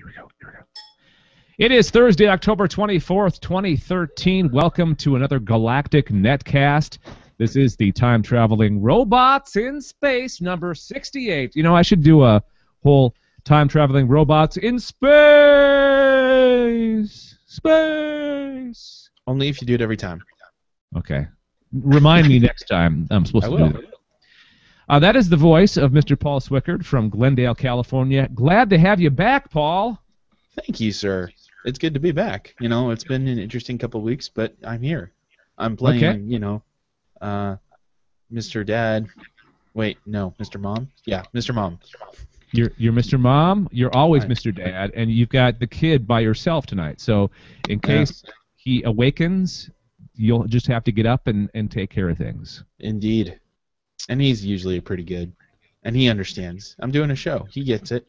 Here we go. Here we go. It is Thursday, October 24th, 2013. Welcome to another Galactic Netcast. This is the time traveling robots in space number 68. You know, I should do a whole time traveling robots in space. Space. Only if you do it every time. Okay. Remind me next time I'm supposed I to will. do that. Uh, that is the voice of Mr. Paul Swickard from Glendale, California. Glad to have you back, Paul. Thank you, sir. It's good to be back. You know, it's been an interesting couple of weeks, but I'm here. I'm playing, Okay. you know, uh, Mr. Dad. Wait, no, Mr. Mom? Yeah, Mr. Mom. You're, you're Mr. Mom. You're always. Mr. Dad, and you've got the kid by yourself tonight. So, in Yeah. case he awakens, you'll just have to get up and, and take care of things. Indeed. And he's usually pretty good. And he understands. I'm doing a show. He gets it.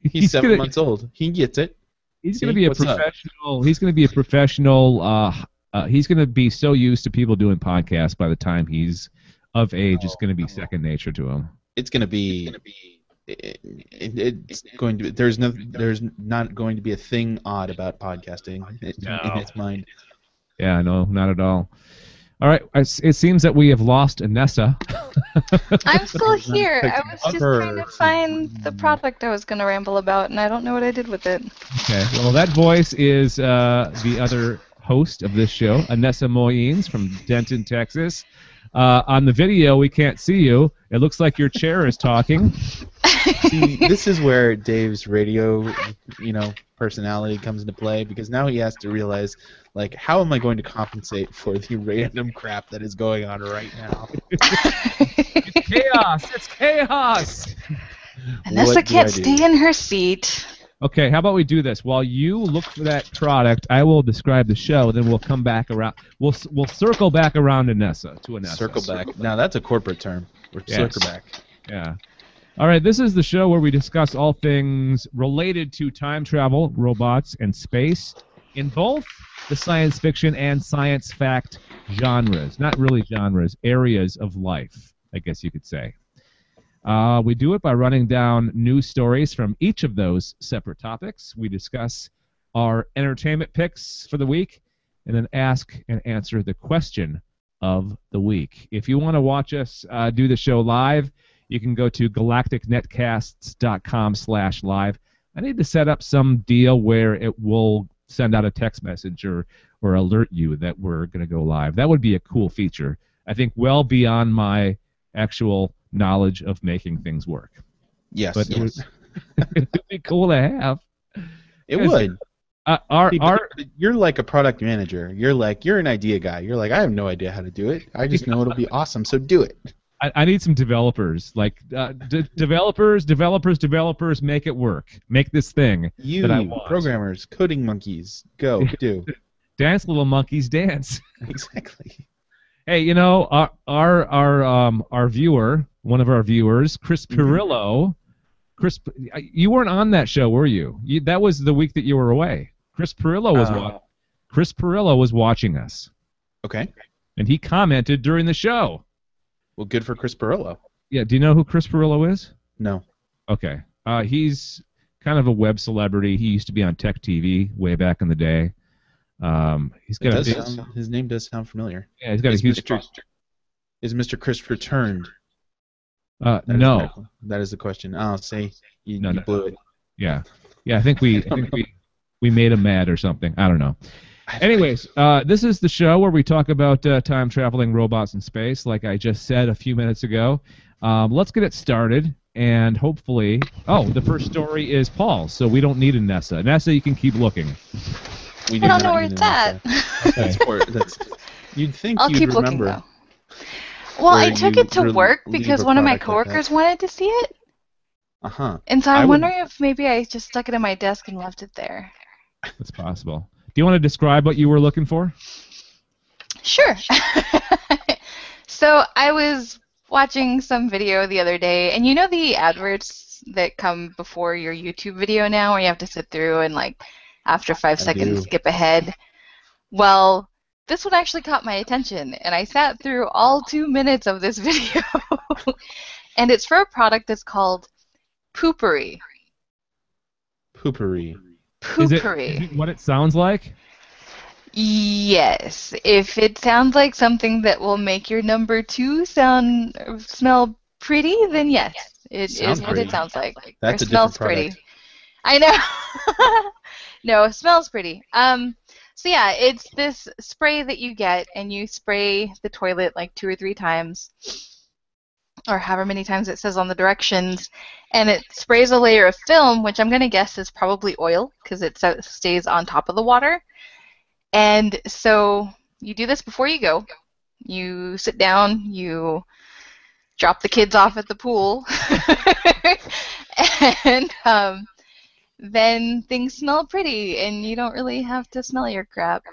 He's, seven gonna, months old. He gets it. He's See? going to be a What's up? professional. He's going to be a professional. Uh, uh, he's going to be so used to people doing podcasts by the time he's of age. It's going to be second nature to him. It's gonna be. It, it, it's going to be. There's no. There's not going to be a thing odd about podcasting in, No. in his mind. Yeah, no, not at all. All right, I s- it seems that we have lost Anessa. I'm still here. I was just trying to find the product I was going to ramble about, and I don't know what I did with it. Okay, well, that voice is uh, the other host of this show, Anessa Moyens from Denton, Texas. Uh, on the video, we can't see you. It looks like your chair is talking. See, this is where Dave's radio, you know, personality comes into play because now he has to realize, like, how am I going to compensate for the random crap that is going on right now? It's chaos! It's chaos! What Anessa can't stay in her seat. Okay, how about we do this? While you look for that product, I will describe the show. Then we'll come back around. We'll we'll circle back around to Nessa to Anessa. Circle back. Now that's a corporate term. We're Yes. circle back. Yeah. All right, this is the show where we discuss all things related to time travel, robots, and space in both the science fiction and science fact genres. Not really genres, areas of life, I guess you could say. Uh, we do it by running down news stories from each of those separate topics. We discuss our entertainment picks for the week and then ask and answer the question of the week. If you want to watch us uh, do the show live, you can go to galacticnetcasts.com slash live. I need to set up some deal where it will send out a text message or, or alert you that we're going to go live. That would be a cool feature. I think well beyond my actual knowledge of making things work. Yes. But it yes. would, it would be cool to have. it would. Uh, our, See, our, You're like a product manager. You're like you're an idea guy. You're like I have no idea how to do it. I just know it'll be awesome. So do it. I, I need some developers. Like uh, d- developers, developers, developers, make it work. Make this thing. You That I want. programmers, coding monkeys, go do. Dance, little monkeys, dance. exactly. Hey, you know our our our um our viewer, one of our viewers, Chris Mm-hmm. Pirillo. Chris, you weren't on that show, were you? you that was the week that you were away. Chris Pirillo was Uh. Chris Pirillo was watching us, Okay. and he commented during the show. Well, good for Chris Pirillo. Yeah, do you know who Chris Pirillo is? No. Okay. Uh, he's kind of a web celebrity. He used to be on Tech TV way back in the day. Um, he's got a big, sound, his name does sound familiar. yeah, he's got a Is huge. Mr. Is Mr. Chris returned? Uh, That is no, correct. That is the question. Oh, say you, No, you no, blew it. yeah, yeah. I think we, I think we, we made him mad or something. I don't know. Anyways, uh, this is the show where we talk about uh, time traveling robots in space, like I just said a few minutes ago. Um, let's get it started, and hopefully, oh, the first story is Paul, so we don't need a Nessa. Nessa, you can keep looking. We I do don't know where it's at. answer. That's. You'd think I'll you'd keep remember. looking though. Well, I took it to re- work because one of my product like coworkers wanted to see it, Uh huh. and so I I'm would- wondering if maybe I just stuck it in my desk and left it there. That's possible. Do you want to describe what you were looking for? Sure. so I was watching some video the other day, and you know the adverts that come before your YouTube video now, where you have to sit through and like after five I seconds do. skip ahead. Well, this one actually caught my attention, and I sat through all two minutes of this video. and it's for a product that's called Poo-Pourri. Poo-Pourri. Poo-Pourri. is it what it sounds like? Yes. If it sounds like something that will make your number two sound smell pretty, then yes, it is Sound what pretty. it sounds like. That's or a smells pretty. I know. no, it smells pretty. Um, so yeah, it's this spray that you get, and you spray the toilet like two or three times, or however many times it says on the directions, and it sprays a layer of film, which I'm gonna guess is probably oil, because it so- stays on top of the water. And so you do this before you go. You sit down, you drop the kids off at the pool, and um, then things smell pretty, and you don't really have to smell your crap.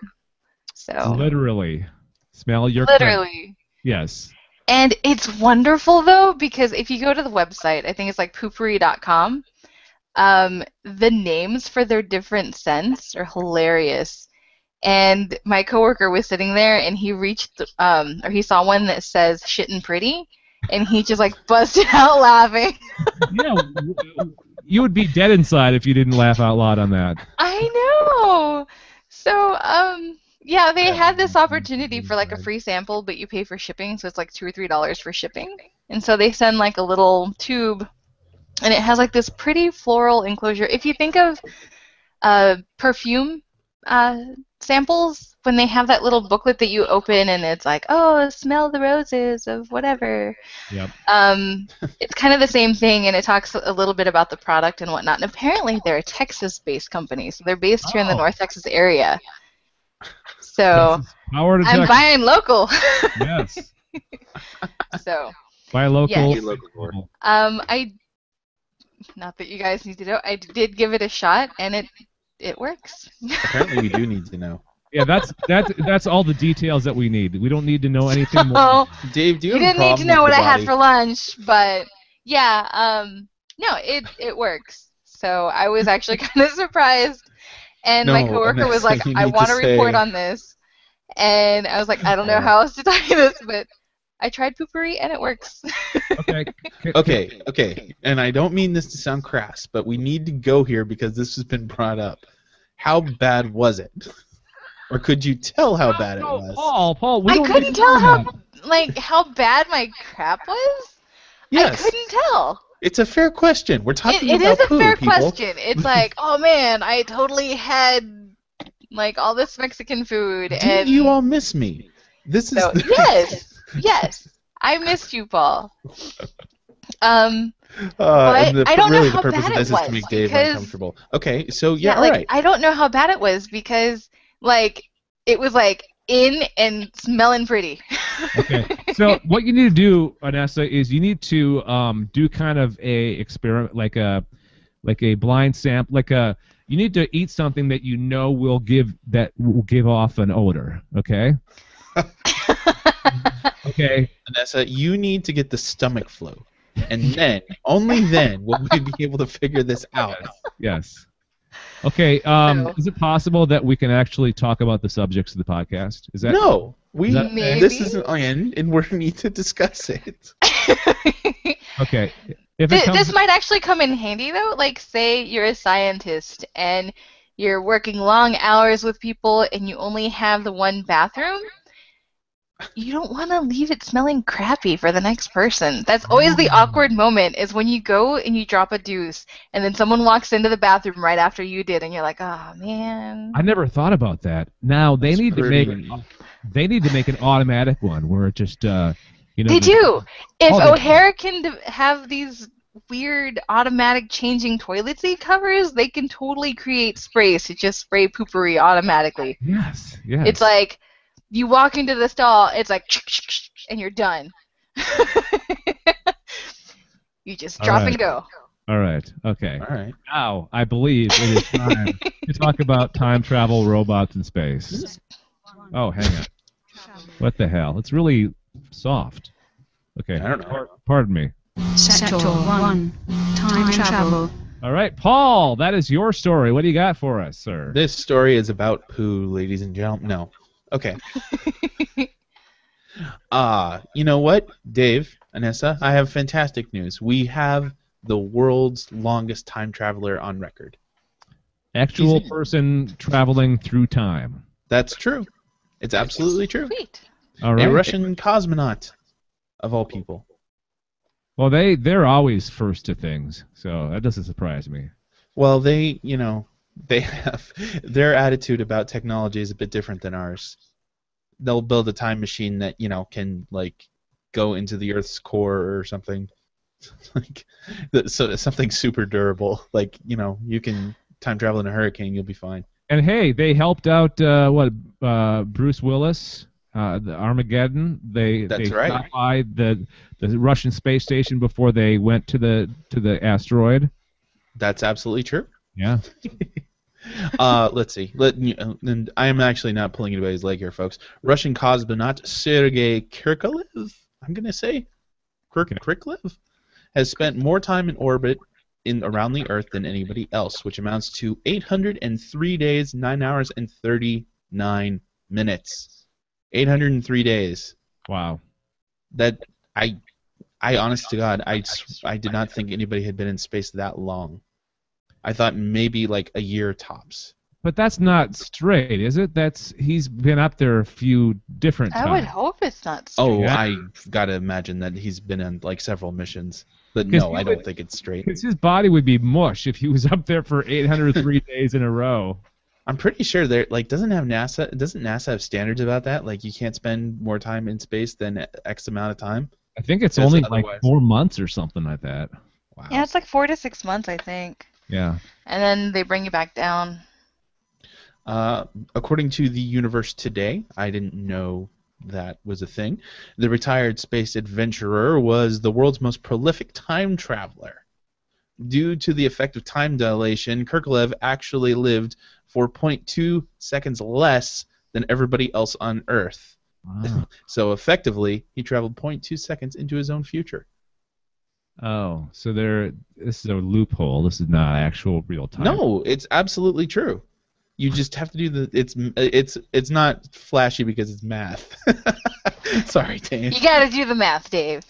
So Literally. Smell your crap. literally. Yes. And it's wonderful though because if you go to the website, I think it's like poopourri.com, um, the names for their different scents are hilarious. And my coworker was sitting there and he reached um, or he saw one that says shit and pretty and he just like busted out laughing. Yeah. You would be dead inside if you didn't laugh out loud on that. I know. So, um, yeah, they had this opportunity for like a free sample, but you pay for shipping, so it's like two or three dollars for shipping. And so they send like a little tube, and it has like this pretty floral enclosure. If you think of uh, perfume uh, samples, when they have that little booklet that you open, and it's like, oh, smell the roses of whatever. Yep. Um, it's kind of the same thing, and it talks a little bit about the product and whatnot. And apparently, they're a Texas-based company, so they're based here in the Oh. North Texas area. So Power to I'm Texas. buying local. yes. so Buy local. Yes. Local. um, I, not that you guys need to know, I did give it a shot, and it it works. Apparently, we do need to know. Yeah, that's that's that's all the details that we need. We don't need to know anything more. Oh, Dave, do you, you have a didn't need to know what I had for lunch, but yeah, um, no, it it works. So I was actually kind of surprised, and my No, coworker was like, "I want to report say- on this," and I was like, "I don't know how else to tell you this, but I tried Poo-Pourri and it works." Okay. Okay, okay, and I don't mean this to sound crass, but we need to go here because this has been brought up. How bad was it? Or could you tell how bad it No, was? Paul, Paul, we I don't couldn't tell how that. like how bad my crap was. Yes, I couldn't tell. it's a fair question. We're It, talking it about is a poo, fair people. question. It's like, oh man, I totally had like all this Mexican food, Didn't and you all miss me? This is So, the- yes, yes, I missed you, Paul. Um, Uh, But and the, I don't know really, how the purpose bad of it this is to was, make Dave because- uncomfortable. Okay, so yeah, yeah, all like right. I don't know how bad it was because like it was like in and smelling pretty. Okay. So what you need to do, Anessa, is you need to um, do kind of a experiment, like a like a blind sample, like a you need to eat something that you know will give that will give off an odor. Okay. okay. Vanessa, you need to get the stomach flow, and then only then will we be able to figure this out. Yes. Okay. Um, So- is it possible that we can actually talk about the subjects of the podcast? Is that No, we. Is that fair? This is an end, and we need to discuss it. okay? If it Th- comes, this might actually come in handy though. Like, say you're a scientist and you're working long hours with people and you only have the one bathroom. You don't want to leave it smelling crappy for the next person. That's always the awkward moment is when you go and you drop a deuce and then someone walks into the bathroom right after you did and you're like, oh man. I never thought about that. Now they It's need to make they need to make an automatic one where it just uh, you know They the- do. If Oh, they- O'Hare can have these weird automatic changing toilet seat covers, they can totally create sprays to just spray Poo-Pourri automatically. Yes. Yes. It's like you walk into the stall, it's like and you're done. you just drop right. and go. All right. Okay. All right. Now I believe it is time to talk about time travel, robots, and space. Oh, hang on. What the hell? It's really soft. Okay. I don't know. par- Pardon me. Sector 1. Time travel. All right, Paul. That is your story. What do you got for us, sir? This story is about poo, ladies and gentlemen. No. Okay. Uh, you know what, Dave, Anessa, I have fantastic news. We have the world's longest time traveler on record. Actual He's- person traveling through time. That's true. It's absolutely true. Sweet. All A. Russian cosmonaut, of all people. Well, they they're always first to things, so that doesn't surprise me. Well, they, you know, they have their attitude about technology is a bit different than ours. They'll build a time machine that you know can like go into the Earth's core or something, like so something super durable. Like you know, you can time travel in a hurricane, you'll be fine. And hey, they helped out uh, what uh, Bruce Willis, uh, the Armageddon. They That's they right. by the the Russian space station before they went to the to the asteroid. That's absolutely true. Yeah. uh, let's see. Let and I am actually not pulling anybody's leg here, folks. Russian cosmonaut Sergei Krikalev, I'm gonna say, Kirk Okay. Krikalev, has spent more time in orbit in around the Earth than anybody else, which amounts to 803 days, 9 hours, and 39 minutes. 803 days. Wow. That I, I honest to God, I I did not think anybody had been in space that long. I thought maybe like a year tops. But that's not straight, is it? That's he's been up there a few different times. I would hope it's not oh, straight. Oh, Yeah. I've got to imagine that he's been on like several missions. But no, he I don't would- think it's straight. Because his body would be mush if he was up there for 803 days in a row. I'm pretty sure there like doesn't have NASA doesn't NASA have standards about that? Like you can't spend more time in space than X amount of time. I think it's That's only like four months or something like that. Wow. Yeah, it's like four to six months, I think. Yeah. And then they bring you back down. Uh, according to the Universe Today, I didn't know that was a thing. The retired space adventurer was the world's most prolific time traveler. Due to the effect of time dilation, Krikalev actually lived for 0.2 seconds less than everybody else on Earth. Wow. So effectively, he traveled 0.2 seconds into his own future. Oh, so there. This is a loophole. This is not actual real time. No, it's absolutely true. You just have to do the. It's it's it's not flashy because it's math. Sorry, Dave. You gotta do the math, Dave.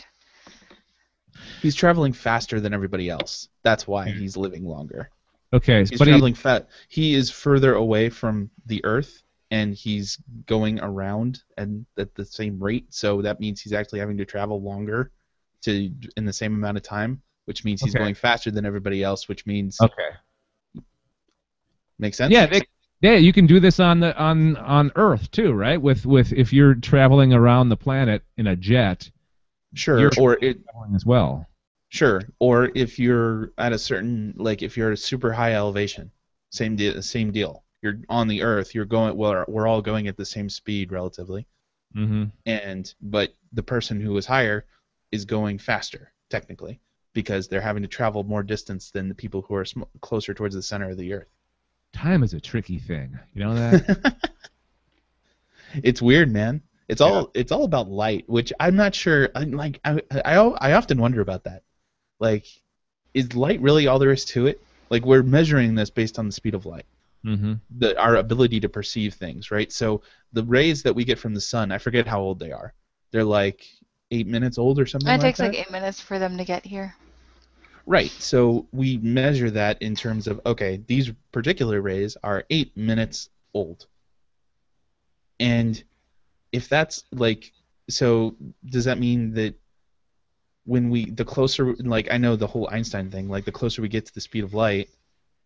He's traveling faster than everybody else. That's why he's living longer. Okay, He's but he, traveling fat. He is further away from the Earth, and he's going around and at the same rate. So that means he's actually having to travel longer to in the same amount of time, which means he's Okay. going faster than everybody else. Which means okay. makes sense. Yeah, they, yeah, you can do this on the on on Earth too, right? With with if you're traveling around the planet in a jet, sure. you're- Or it traveling as well. Sure. Or if you're at a certain like if you're at a super high elevation, same deal. Same deal. You're on the Earth. You're going. Well, we're all going at the same speed relatively, Mm-hmm. and but the person who is higher is going faster technically because they're having to travel more distance than the people who are sm- closer towards the center of the Earth. Time is a tricky thing. You know that? it's weird, man. It's all it's all about light, which I'm not sure. I'm like I, I I often wonder about that. Like, is light really all there is to it? Like we're measuring this based on the speed of light, mm-hmm. the our ability to perceive things, right? So the rays that we get from the sun, I forget how old they are. They're like eight minutes old or something It like takes that. like eight minutes for them to get here. Right. So we measure that in terms of okay, these particular rays are eight minutes old. And if that's like so does that mean that when we the closer like I know the whole Einstein thing, like the closer we get to the speed of light,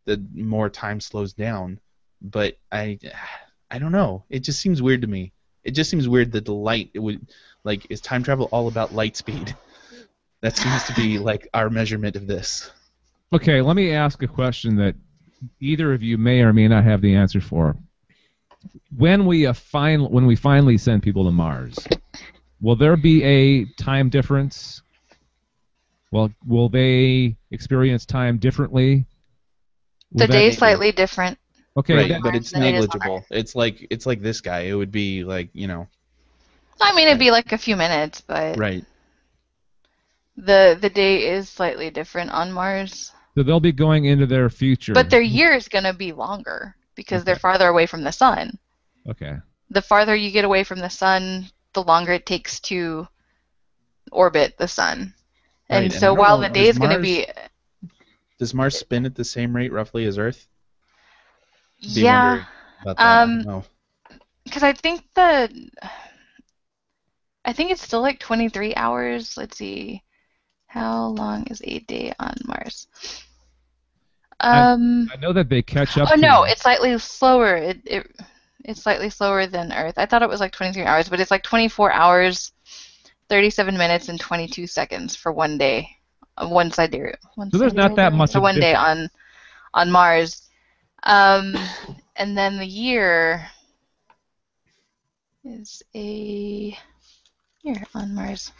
the more time slows down. But I I don't know. It just seems weird to me. It just seems weird that the light it would like is time travel all about light speed? That seems to be like our measurement of this. Okay, let me ask a question that either of you may or may not have the answer for. When we uh, fin- when we finally send people to Mars, will there be a time difference? Well, will they experience time differently? Will The that- day's slightly different. Okay, right, but it's Than it is negligible. It's like it's like this guy. It would be like you know. I mean, it'd be like a few minutes, but Right. the the day is slightly different on Mars. so they'll be going into their future. But their year is gonna be longer because they're farther away from the sun. okay. The farther you get away from the sun, the longer it takes to orbit the sun. And Right, so I don't while know, the day is gonna be Does Mars spin at the same rate roughly as Earth? be yeah, wondering about. I Um, because I think the I think it's still like 23 hours. Let's see, how long is a day on Mars? I- Um. I know that they catch up. Oh no, it's slightly slower. It, it it's slightly slower than Earth. I thought it was like 23 hours, but it's like 24 hours, 37 minutes, and 22 seconds for one day, uh, one sidereal. One So there's not that much So one day on on Mars, um, and then the year is a year on Mars.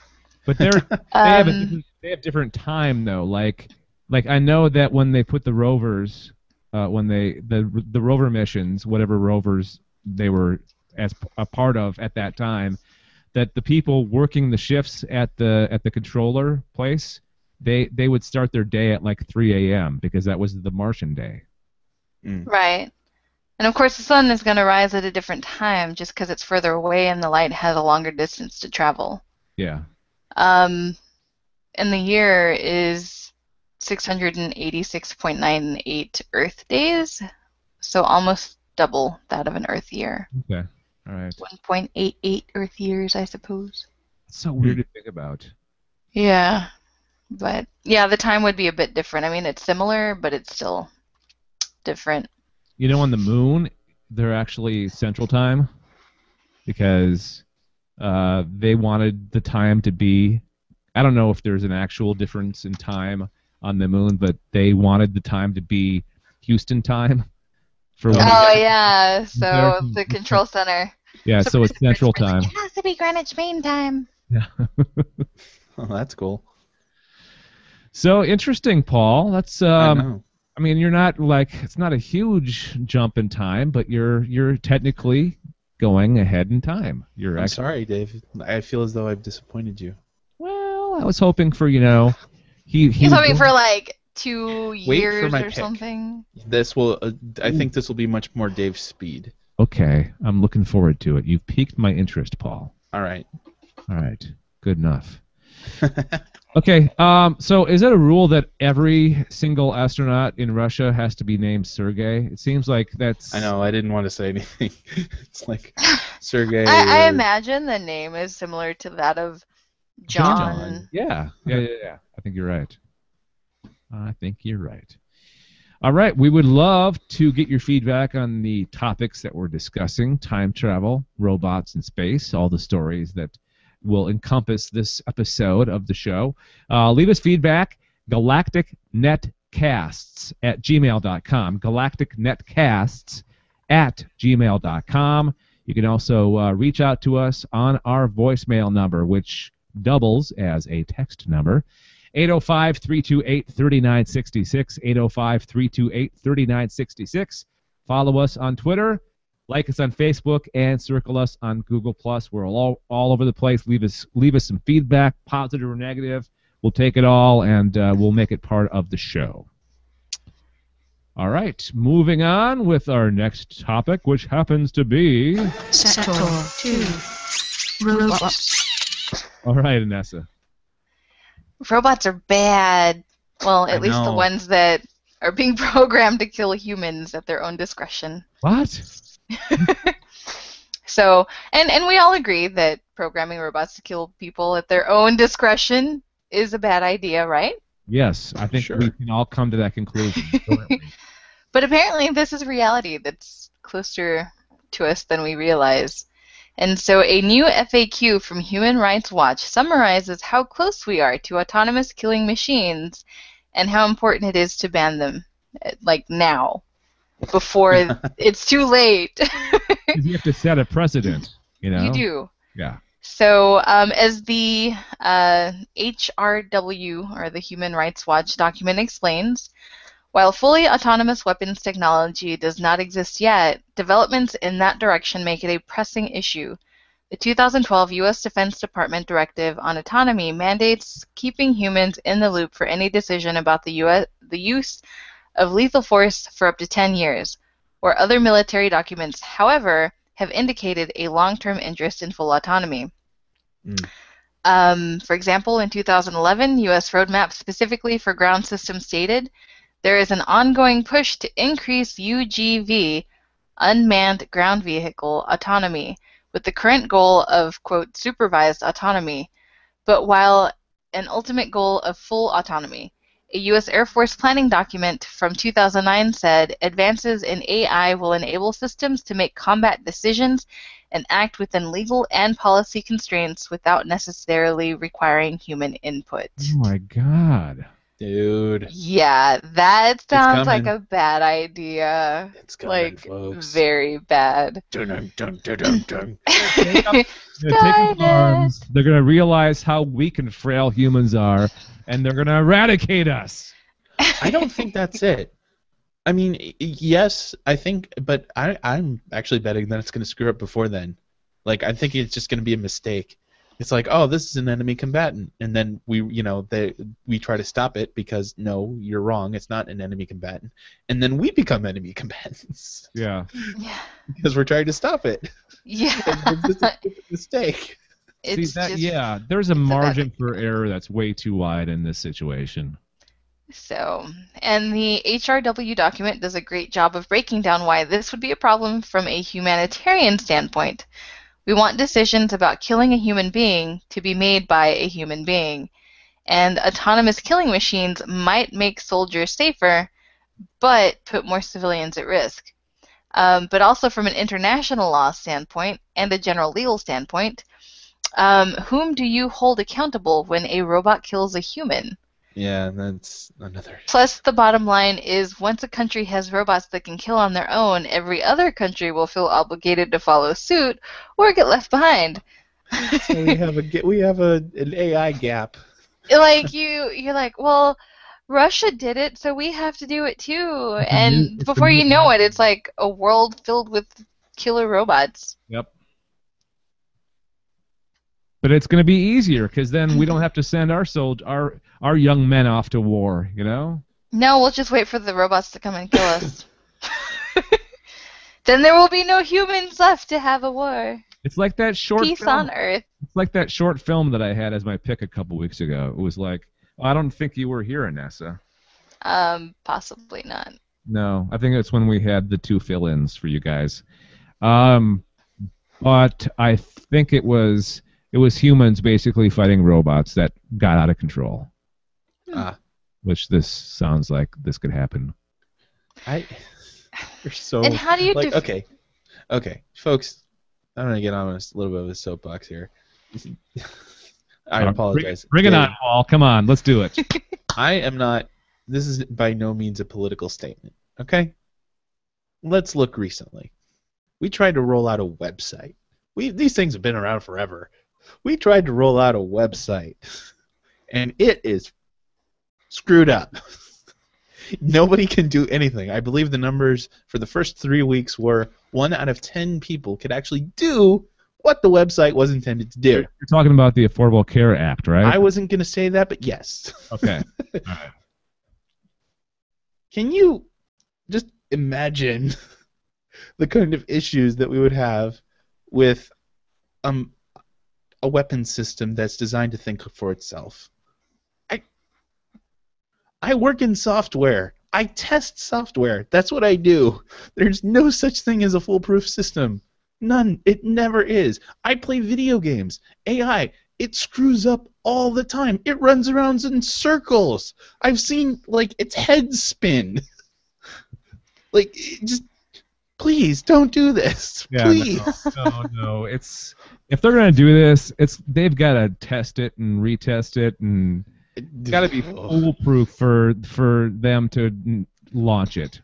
but they're they have a Um, different, they have different time though. Like like I know that when they put the rovers, uh, when they the the rover missions, whatever rovers they were as a part of at that time, that the people working the shifts at the at the controller place, they they would start their day at like 3 a.m. because that was the Martian day. Right. And of course, the sun is going to rise at a different time just because it's further away and the light has a longer distance to travel. Yeah. Um, and the year is 686.98 Earth days, so almost double that of an Earth year. Okay. All right. 1.88 Earth years, I suppose. It's so weird to think about. Yeah. But yeah, the time would be a bit different. I mean, it's similar, but it's still different. You know, on the moon, they're actually Central Time because uh, they wanted the time to be. I don't know if there's an actual difference in time on the moon, but they wanted the time to be Houston time. For when Oh, yeah. So There- the control center. yeah, so it's Central Time. It has to be Greenwich Mean Time. Yeah. Oh, that's cool. so interesting, Paul. That's I um. Know. I mean, you're not like it's not a huge jump in time, but you're you're technically going ahead in time. You're I'm actually sorry, Dave. I feel as though I've disappointed you. well. I was hoping for you know, he he He's hoping going- for like two for years or pick. something. This will. Uh, I think this will be much more Dave's speed. Okay, I'm looking forward to it. You've piqued my interest, Paul. All right. All right, good enough. Okay, um, so is it a rule that every single astronaut in Russia has to be named Sergey? It seems like that's. I know. I didn't want to say anything. it's like Sergey. I, I imagine the name is similar to that of John. John. Yeah, yeah, yeah, yeah. I think you're right. I think you're right. All right, we would love to get your feedback on the topics that we're discussing time travel, robots, and space, all the stories that will encompass this episode of the show. Uh, leave us feedback, galacticnetcasts at gmail.com. Galacticnetcasts at gmail.com. You can also uh, reach out to us on our voicemail number, which doubles as a text number 805 328 3966. 805 328 3966. Follow us on Twitter, like us on Facebook, and circle us on Google Plus. We're all, all over the place. Leave us leave us some feedback, positive or negative. We'll take it all and uh, we'll make it part of the show. All right, moving on with our next topic, which happens to be. Sector 2. Robots. All right, Anessa. Robots are bad. Well, at I least the ones that are being programmed to kill humans at their own discretion. What? So, and and we all agree that programming robots to kill people at their own discretion is a bad idea, right? Yes, I think Sure. we can all come to that conclusion. But apparently, this is reality that's closer to us than we realize. And so, a new FAQ from Human Rights Watch summarizes how close we are to autonomous killing machines and how important it is to ban them, eh, like now, before it's too late. you have to set a precedent, you know? You do. Yeah. So, um, as the uh, HRW, or the Human Rights Watch document explains, while fully autonomous weapons technology does not exist yet, developments in that direction make it a pressing issue. The 2012 U.S. Defense Department Directive on Autonomy mandates keeping humans in the loop for any decision about the, US, the use of lethal force for up to 10 years, or other military documents, however, have indicated a long-term interest in full autonomy. Mm. Um, for example, in 2011, U.S. roadmap specifically for ground systems stated there is an ongoing push to increase UGV, unmanned ground vehicle autonomy, with the current goal of, quote, supervised autonomy, but while an ultimate goal of full autonomy. A U.S. Air Force planning document from 2009 said advances in AI will enable systems to make combat decisions and act within legal and policy constraints without necessarily requiring human input. Oh my god. Dude, Yeah, that sounds like a bad idea. it's coming, Like, folks. very bad. Dun, dun, dun, dun, dun, dun. They're gonna take up arms. They're gonna realize how weak and frail humans are, and they're gonna eradicate us. I don't think that's it. I mean, yes, I think, but I, I'm actually betting that it's going to screw up before then. Like, I think it's just going to be a mistake. It's like, oh, this is an enemy combatant, and then we, you know, they, we try to stop it because no, you're wrong. It's not an enemy combatant, and then we become enemy combatants Yeah. yeah. because we're trying to stop it. Yeah. it's a it's a mistake. See It's that? just yeah. There's a it's a margin for error that's way too wide in this situation. So, and the HRW document does a great job of breaking down why this would be a problem from a humanitarian standpoint. We want decisions about killing a human being to be made by a human being. And autonomous killing machines might make soldiers safer, but put more civilians at risk. Um, but also from an international law standpoint and a general legal standpoint, um, whom do you hold accountable when a robot kills a human? Yeah, that's another. Plus, the bottom line is once a country has robots that can kill on their own, every other country will feel obligated to follow suit or get left behind. So we have a we have a an AI gap. like you, you're like, well, Russia did it, so we have to do it too. And it's before you know it, it's like a world filled with killer robots. Yep. But it's going to be easier because then we don't have to send our sold our our young men off to war. You know. No, we'll just wait for the robots to come and kill us. then there will be no humans left to have a war. It's like that short. Peace film. on Earth. It's like that short film that I had as my pick a couple weeks ago. It was like, I don't think you were here, Anessa. Um, possibly not. No, I think it's when we had the two fill-ins for you guys. Um, but I think it was it was humans basically fighting robots that got out of control. Ah. Which this sounds like this could happen. I. You're so. and how do you like def- okay, okay, folks. I'm gonna get on a little bit of a soapbox here. I Uh, apologize. Bring, bring it on, Paul. Come on, let's do it. I am not. This is by no means a political statement. Okay. Let's look recently. We tried to roll out a website. We these things have been around forever. We tried to roll out a website, and it is screwed up. Nobody can do anything. I believe the numbers for the first three weeks were one out of ten people could actually do what the website was intended to do. You're talking about the Affordable Care Act, right? I wasn't going to say that, but yes. okay. Can you just imagine the kind of issues that we would have with um, a weapon system that's designed to think for itself? I I work in software. I test software. That's what I do. There's no such thing as a foolproof system. None. It never is. I play video games. AI, it screws up all the time. It runs around in circles. I've seen like its head spin. like just please don't do this. Yeah, please. no, no, no. It's if they're gonna do this, it's they've got to test it and retest it, and it's got to be foolproof for for them to launch it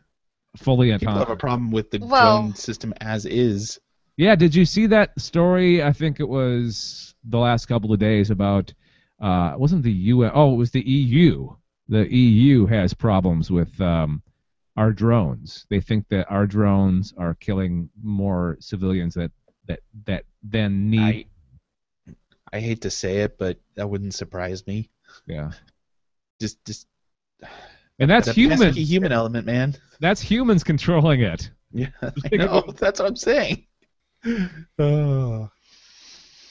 fully People have a problem with the Well- drone system as is. Yeah, did you see that story? I think it was the last couple of days about uh, it wasn't the UN. Oh, it was the EU. The EU has problems with um, our drones. They think that our drones are killing more civilians that that that then need. I I hate to say it, but that wouldn't surprise me. yeah, Just just and that's human. human element, man. That's humans controlling it. Yeah, I know. That's what I'm saying. Oh.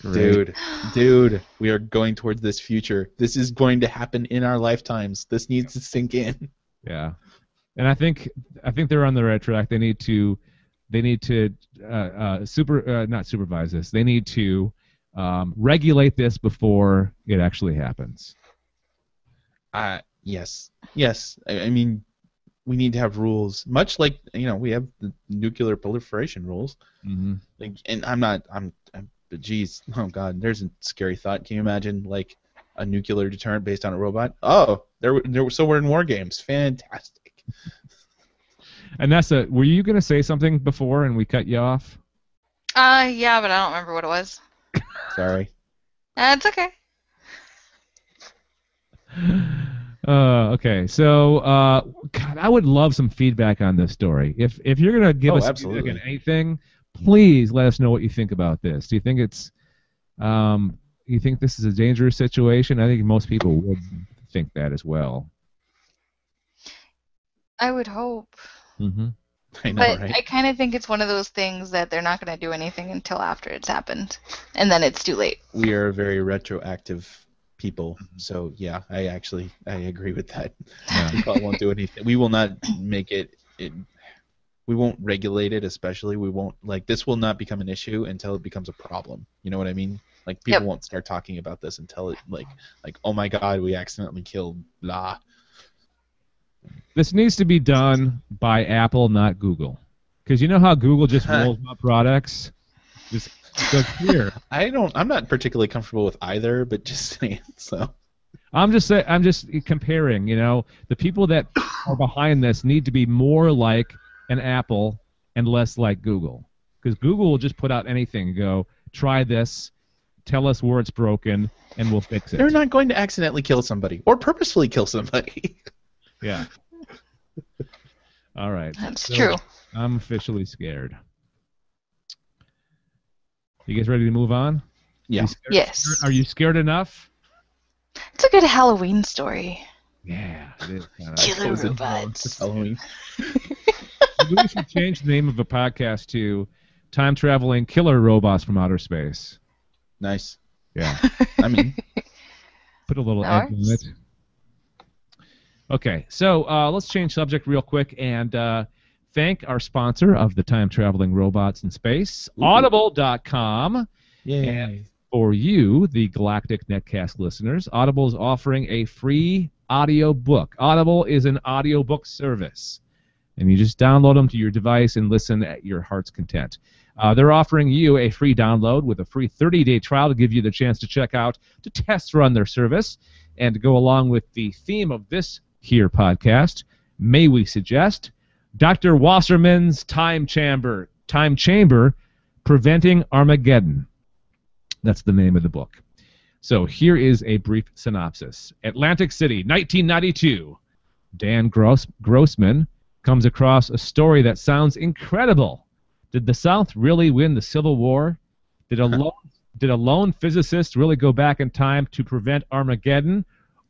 Dude, dude, we are going towards this future. This is going to happen in our lifetimes. This needs to sink in. Yeah. And I think I think they're on the right track. They need to they need to uh, uh, super uh, not supervise this. They need to um, regulate this before it actually happens. Uh, yes, yes. I, I mean, we need to have rules, much like you know we have the nuclear proliferation rules. hmm Like, and I'm not. I'm. I'm but geez, oh god, there's a scary thought. Can you imagine like a nuclear deterrent based on a robot? Oh, there, there. So we're in war games. Fantastic. And that's. Were you going to say something before and we cut you off? Uh, yeah, but I don't remember what it was. Sorry. Uh, it's okay. Uh, okay, so uh, God, I would love some feedback on this story. If if you're gonna give Oh, us absolutely. feedback on anything, please let us know what you think about this. Do you think it's, um, you think this is a dangerous situation? I think most people would think that as well. I would hope. Mm-hmm. I know, But right? I kind of think it's one of those things that they're not going to do anything until after it's happened. And then it's too late. we are very retroactive people, Mm-hmm. so yeah, I actually I agree with that. Yeah. We won't do anything. We will not make it. it we won't regulate it, especially. We won't like this will not become an issue until it becomes a problem. You know what I mean? Like people Yep. won't start talking about this until it like like oh my god, we accidentally killed blah. This needs to be done by Apple, not Google, because you know how Google just rolls out products. Just go here. I don't. I'm not particularly comfortable with either, but just saying. So I'm just say, I'm just comparing. You know, the people that are behind this need to be more like an Apple and less like Google, because Google will just put out anything. and Go try this, tell us where it's broken, and we'll fix it. they're not going to accidentally kill somebody or purposefully kill somebody. Yeah. All right. That's So, true. I'm officially scared. You guys ready to move on? yeah. You scared- Yes. Are you scared enough? It's a good Halloween story. Yeah, it is. kinda. Killer was robots. Halloween. Maybe we should change the name of the podcast to "Time Traveling Killer Robots from Outer Space." Nice. Yeah, I mean, put a little That egg in it. Okay, so uh, let's change subject real quick and uh, thank our sponsor of the Time Traveling Robots in Space, Ooh. Audible.com. yay. For you, the Galactic Netcast listeners, Audible is offering a free audio book. Audible is an audiobook service, and you just download them to your device and listen at your heart's content. Uh, they're offering you a free download with a free 30-day trial to give you the chance to check out, to test run their service, and to go along with the theme of this here podcast. May we suggest Dr. Wasserman's Time Chamber, Time Chamber, Preventing Armageddon. That's the name of the book. So here is a brief synopsis. Atlantic City, 1992. Dan Gross- Grossman comes across a story that sounds incredible. Did the South really win the Civil War? Did a lone, did a lone physicist really go back in time to prevent Armageddon,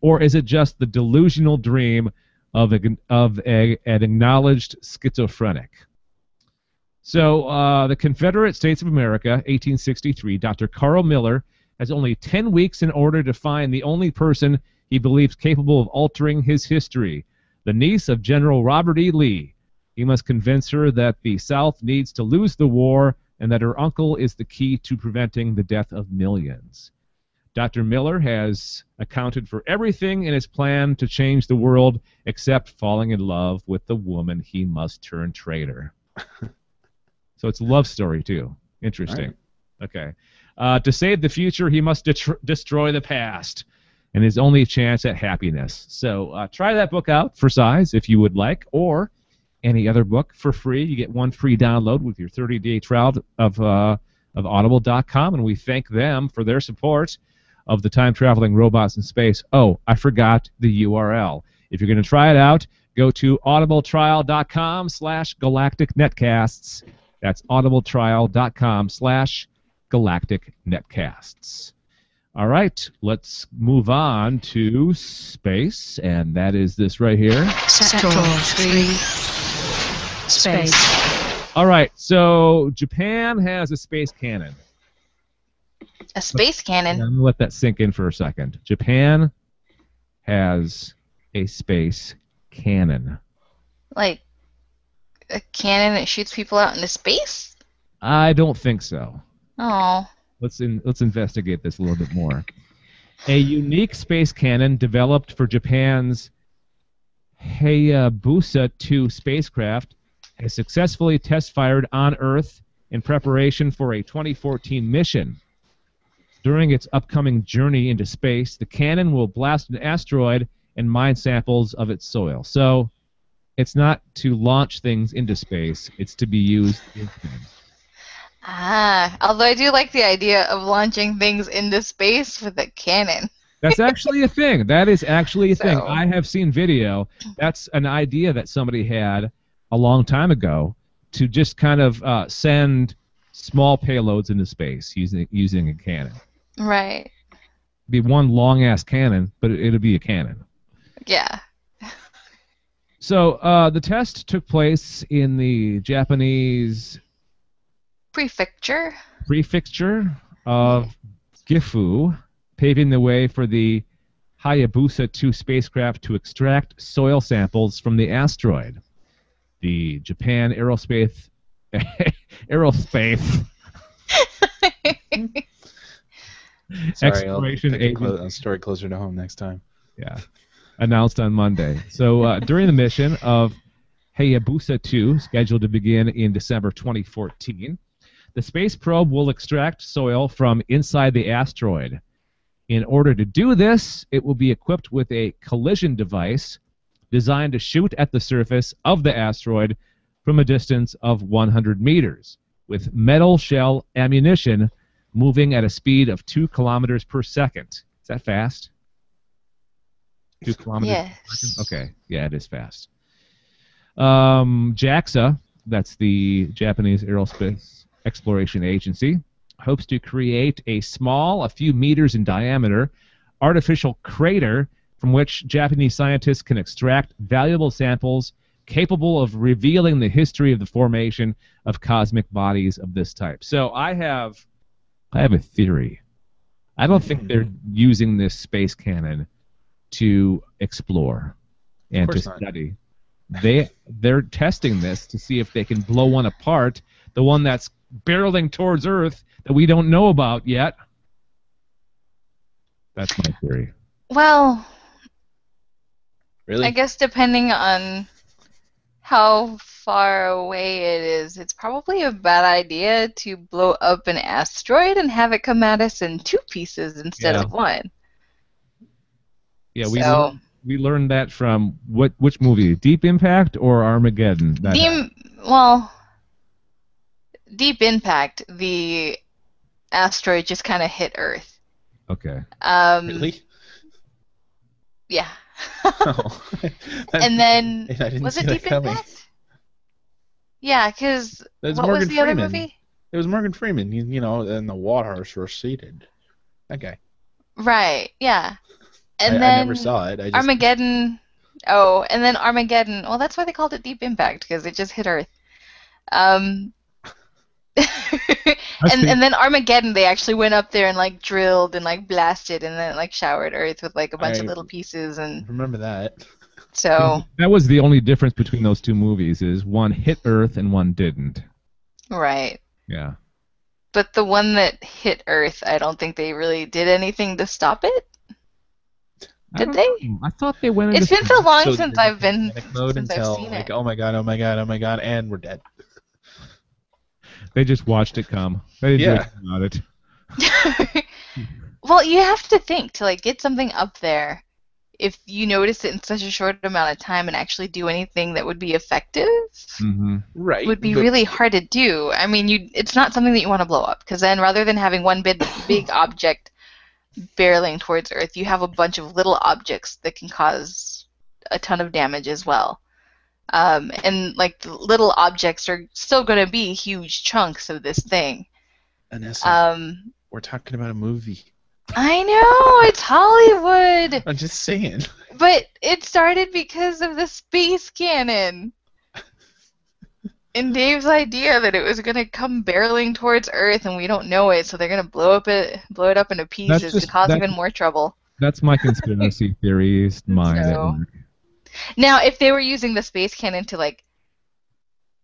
or is it just the delusional dream of a, of a, an acknowledged schizophrenic? So, uh, the Confederate States of America, 1863, Dr. Carl Miller has only 10 weeks in order to find the only person he believes capable of altering his history, the niece of General Robert E. Lee. He must convince her that the South needs to lose the war and that her uncle is the key to preventing the death of millions. Dr. Miller has accounted for everything in his plan to change the world except falling in love with the woman he must turn traitor. so it's a love story, too. Interesting. Okay. Uh, to save the future, he must detr- destroy the past and his only chance at happiness. So uh, try that book out for size if you would like, or any other book for free. You get one free download with your 30-day trial of uh, of Audible.com, and we thank them for their support of the time traveling robots in space. Oh, I forgot the URL. If you're going to try it out, go to audibletrial.com slash galactic netcasts. That's audibletrial.com slash galactic netcasts. All right, let's move on to space, and that is this right here. Sector 3. Space. All right, so Japan has a space cannon. A space cannon. I'm gonna let that sink in for a second. Japan has a space cannon. Like a cannon that shoots people out into space? I don't think so. Oh. Let's in, let's investigate this a little bit more. A unique space cannon developed for Japan's Hayabusa 2 spacecraft has successfully test fired on Earth in preparation for a 2014 mission. During its upcoming journey into space, the cannon will blast an asteroid and mine samples of its soil. So, it's not to launch things into space; it's to be used in space. Ah, although I do like the idea of launching things into space with a cannon. That's actually a thing. That is actually a thing. I have seen video. That's an idea that somebody had a long time ago to just kind of uh, send small payloads into space using using a cannon. Right. Be one long ass cannon, but it, it'll be a cannon. Yeah. So uh, the test took place in the Japanese Prefecture. prefecture of Gifu, paving the way for the Hayabusa 2 spacecraft to extract soil samples from the asteroid. The Japan Aerospace Aerospace Sorry, I'll Exploration a, clo- a story closer to home next time. yeah, announced on Monday. So uh, during the mission of Hayabusa 2, scheduled to begin in December 2014, the space probe will extract soil from inside the asteroid. In order to do this, it will be equipped with a collision device designed to shoot at the surface of the asteroid from a distance of 100 meters, with metal shell ammunition moving at a speed of 2 kilometers per second. Is that fast? 2 kilometers Yes. Okay, yeah, it is fast. Um, JAXA, that's the Japanese Aerospace Exploration Agency, hopes to create a small, a few meters in diameter, artificial crater from which Japanese scientists can extract valuable samples capable of revealing the history of the formation of cosmic bodies of this type. So I have, I have a theory. I don't think they're hmm. using this space cannon to explore and to course not. study. They they're testing this to see if they can blow one apart, the one that's barreling towards Earth that we don't know about yet. That's my theory. Well, Really? I guess depending on how far away it is, it's probably a bad idea to blow up an asteroid and have it come at us in two pieces instead Yeah. of one. Yeah, we So- learned, we learned that from what which movie? Deep Impact or Armageddon? That Deep, well, Deep Impact, the asteroid just kind of hit Earth. okay. Um, really? Yeah. Oh. and then I didn't was see it Deep coming. Impact? Yeah, because what Morgan was the other movie? It was Morgan Freeman. You, you know, and the waters were seated. That guy. Right. Yeah. And I, then I never saw it. I just, Armageddon. Oh, and then Armageddon. Well, that's why they called it Deep Impact because it just hit Earth. Um, and and then Armageddon, they actually went up there and like drilled and like blasted and then like showered Earth with like a bunch of little pieces and remember that. So That was the only difference between those two movies is one hit Earth and one didn't. right. Yeah. But the one that hit Earth, I don't think they really did anything to stop it. Did don't they? know. I thought they went It's been so long So since I've been mode since I've seen like, it. oh my god, oh my god, oh my god, and we're dead. They just watched it come. They didn't do Yeah. anything about it. well, you have to think to like get something up there. If you notice it in such a short amount of time and actually do anything that would be effective, hmm Right. would be but- really hard to do. I mean, you it's not something that you want to blow up because then rather than having one big big object barreling towards Earth, you have a bunch of little objects that can cause a ton of damage as well. Um, and like the little objects are still going to be huge chunks of this thing. Anessa, Um, we're talking about a movie. I know it's Hollywood, I'm just saying. but it started because of the space cannon. And Dave's idea that it was gonna come barreling towards Earth and we don't know it, so they're gonna blow up it, blow it up into pieces just- to cause that- even more trouble. That's my conspiracy theorist mind. at So- Now, if they were using the space cannon to like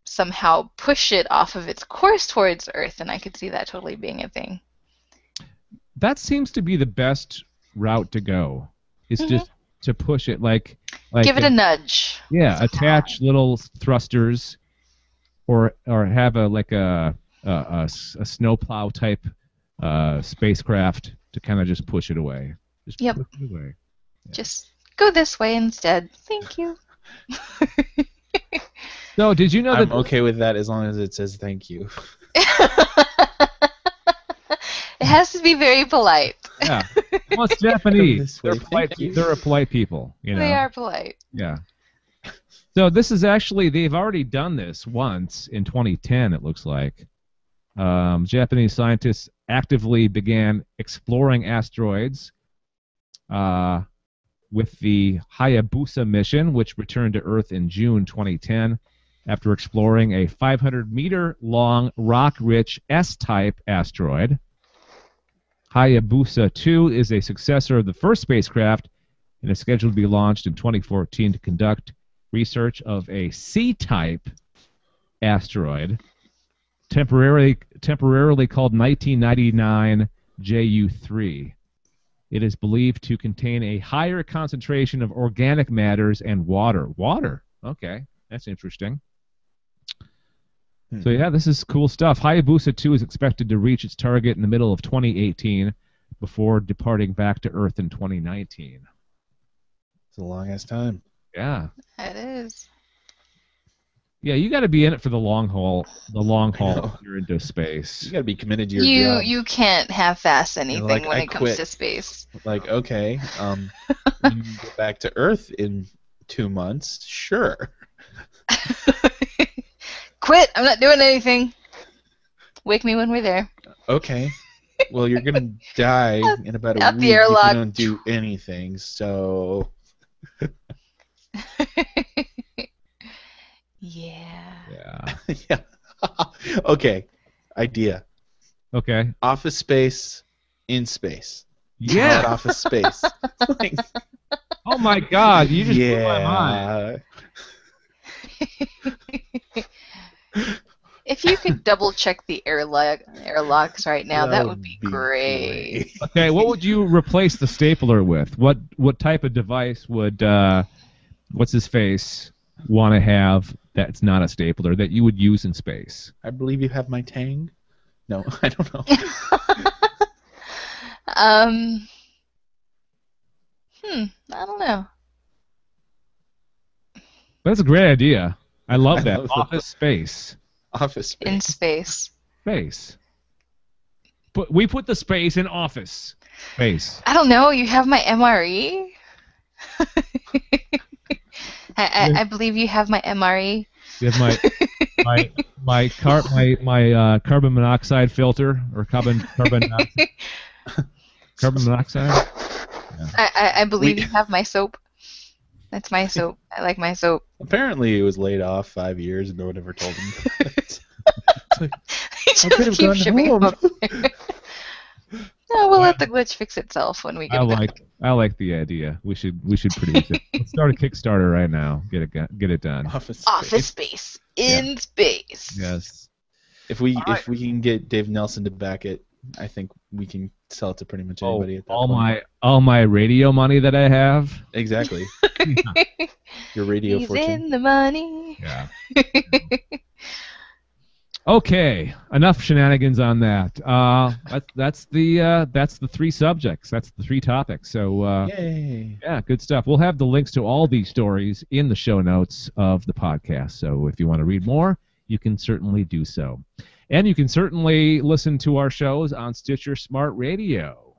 somehow push it off of its course towards Earth, then I could see that totally being a thing. That seems to be the best route to go. Is Mhm. just to push it like like Give it uh, a nudge. yeah, somehow. attach little thrusters, or or have a like a a, a s- a snowplow type uh, spacecraft to kind of just push it away. Just Yep. push it away. Just go this way instead. Thank you. So did you know that? I'm that? okay with that as long as it says thank you. it has to be very polite. Yeah. Well, it's Japanese. They're polite. They're a polite people. You know. They are polite. Yeah. So this is actually they've already done this once in 2010. It looks like um, Japanese scientists actively began exploring asteroids uh, with the Hayabusa mission, which returned to Earth in June 2010 after exploring a 500 meter long rock-rich S-type asteroid. Hayabusa 2 is a successor of the first spacecraft and is scheduled to be launched in 2014 to conduct research of a C-type asteroid, temporarily temporarily called 1999 JU3. It is believed to contain a higher concentration of organic matters and water. Water. Okay, that's interesting. Hmm. So yeah, this is cool stuff. Hayabusa 2 is expected to reach its target in the middle of 2018 before departing back to Earth in 2019. It's a long ass time. Yeah. It is. Yeah, you got to be in it for the long haul. The long haul. You're into space. You gotta be committed to your You job. you can't half-ass anything like, when "I it comes quit." to space. Like, okay, um, you can get back to Earth in two months. Sure. Quit! I'm not doing anything. Wake me when we're there. Okay. Well, you're gonna die in about a Out the week if airlock. you don't do anything. So Yeah. Yeah. yeah. okay. Idea. Okay. Office space in space. Not Yeah. office space. Like, Oh my God! You just blew my mind. Yeah. If you could double check the airlock airlocks right now, that, That would be, great. Okay. What would you replace the stapler with? What what type of device would uh, what's his face want to have that's not a stapler that you would use in space? I believe you have my tang. No, I don't know. Um. Hmm. I don't know. That's a great idea. I love I that. love Office space. Office space. In space. Space. But we put the space in office. Space. I don't know. You have my MRE. I, I, I believe you have my MRE. You have my my my car my my uh, carbon monoxide filter or carbon carbon monoxide, carbon monoxide. I, I, I believe We- you have my soap. That's my soap. I like my soap. Apparently, he was laid off five years and no one ever told him. He I could have just keep gone shipping home. up there. No, we'll let the glitch fix itself when we get I back. like I like the idea. We should we should produce it. Let's start a Kickstarter right now. Get it get it done. Office space. Office space in space. Yes. If we All if we can get Dave Nelson to back it, I think we can sell it to pretty much Oh, anybody at that all point. my all my radio money that I have. Exactly. Your radio He's fortune. in the money. Yeah. Okay, enough shenanigans on that. Uh, that that's the uh, that's the three subjects. That's the three topics. So uh, Yay. yeah, good stuff. We'll have the links to all these stories in the show notes of the podcast. So if you want to read more, you can certainly do so, and you can certainly listen to our shows on Stitcher Smart Radio.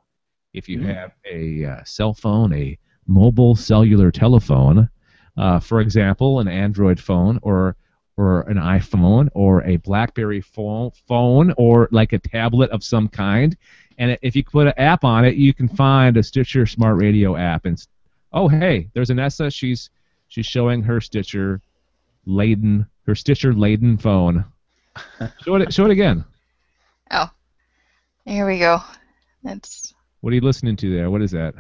If you Mm. have a uh, cell phone, a mobile cellular telephone, uh, for example, an Android phone or or an iPhone or a BlackBerry phone, phone or like a tablet of some kind. And if you put an app on it, you can find a Stitcher Smart Radio app. And oh, hey, there's Anessa. She's she's showing her Stitcher laden her Stitcher laden phone. show it show it again. Oh, here we go. That's What are you listening to there? What is that?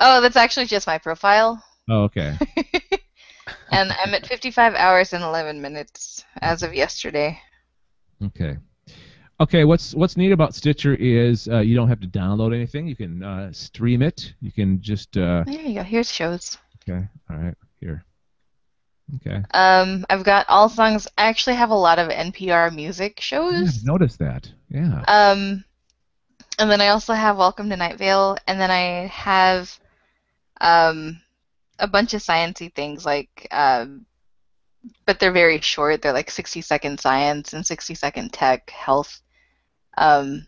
oh, that's actually just my profile. Oh, okay. and I'm at 55 hours and 11 minutes as of yesterday. Okay. Okay, what's what's neat about Stitcher is uh, you don't have to download anything. You can uh, stream it. You can just uh, There you go. Here's shows. okay. All right, here. Okay. Um, I've got all songs. I actually have a lot of NPR music shows. I've noticed that. Yeah. Um, and then I also have Welcome to Night Vale, and then I have um, a bunch of sciencey things like, um, but they're very short. They're like 60 second science and 60 second tech, health. Um,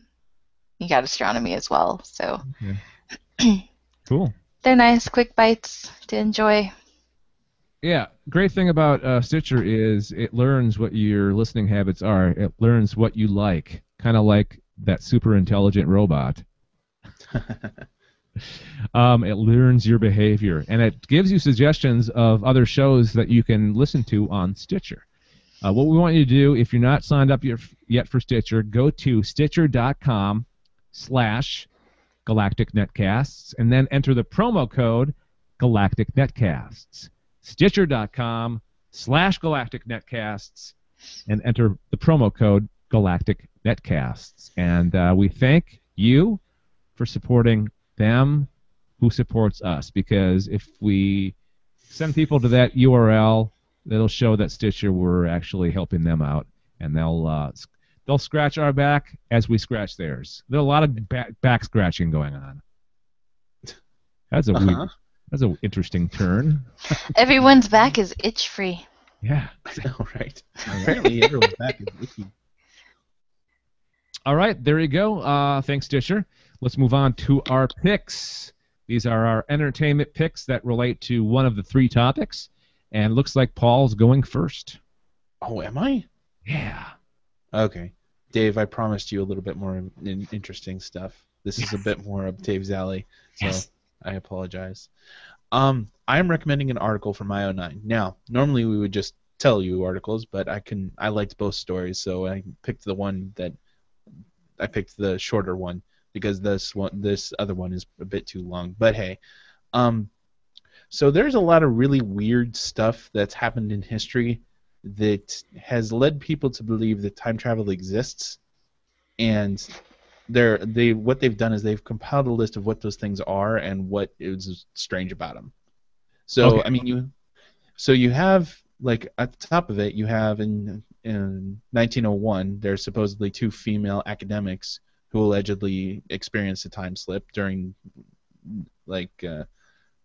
you got astronomy as well, so Cool. they're nice, quick bites to enjoy. Yeah, great thing about uh, Stitcher is it learns what your listening habits are. It learns what you like, kind of like that super intelligent robot. Um, it learns your behavior, and it gives you suggestions of other shows that you can listen to on Stitcher. Uh, what we want you to do, if you're not signed up yet, yet for Stitcher, go to stitcher.com slash Galactic Netcasts, and then enter the promo code Galactic Netcasts. Stitcher.com slash Galactic Netcasts, and enter the promo code Galactic Netcasts. And uh, we thank you for supporting them who supports us, because if we send people to that URL, it'll show that Stitcher we're actually helping them out, and they'll uh, they'll scratch our back as we scratch theirs. There's a lot of back, back scratching going on. That's a Uh-huh. weird, that's an interesting turn. Everyone's back is itch free. Yeah. I know, right? Apparently everyone's back is itchy. All right, there you go. Uh, thanks, Stitcher. Let's move on to our picks. These are our entertainment picks that relate to one of the three topics, and looks like Paul's going first. Oh, am I? Yeah. Okay. Dave, I promised you a little bit more in- interesting stuff. This is a bit more up Dave's alley, so Yes. I apologize. Um, I am recommending an article from IO9. Now, normally we would just tell you articles, but I can I liked both stories, so I picked the one that I picked the shorter one because this one this other one is a bit too long. But hey, um, so there's a lot of really weird stuff that's happened in history that has led people to believe that time travel exists, and they're they what they've done is they've compiled a list of what those things are and what is strange about them. So Okay. I mean you, so you have like at the top of it you have in in 1901 there's supposedly two female academics who allegedly experienced a time slip during like uh,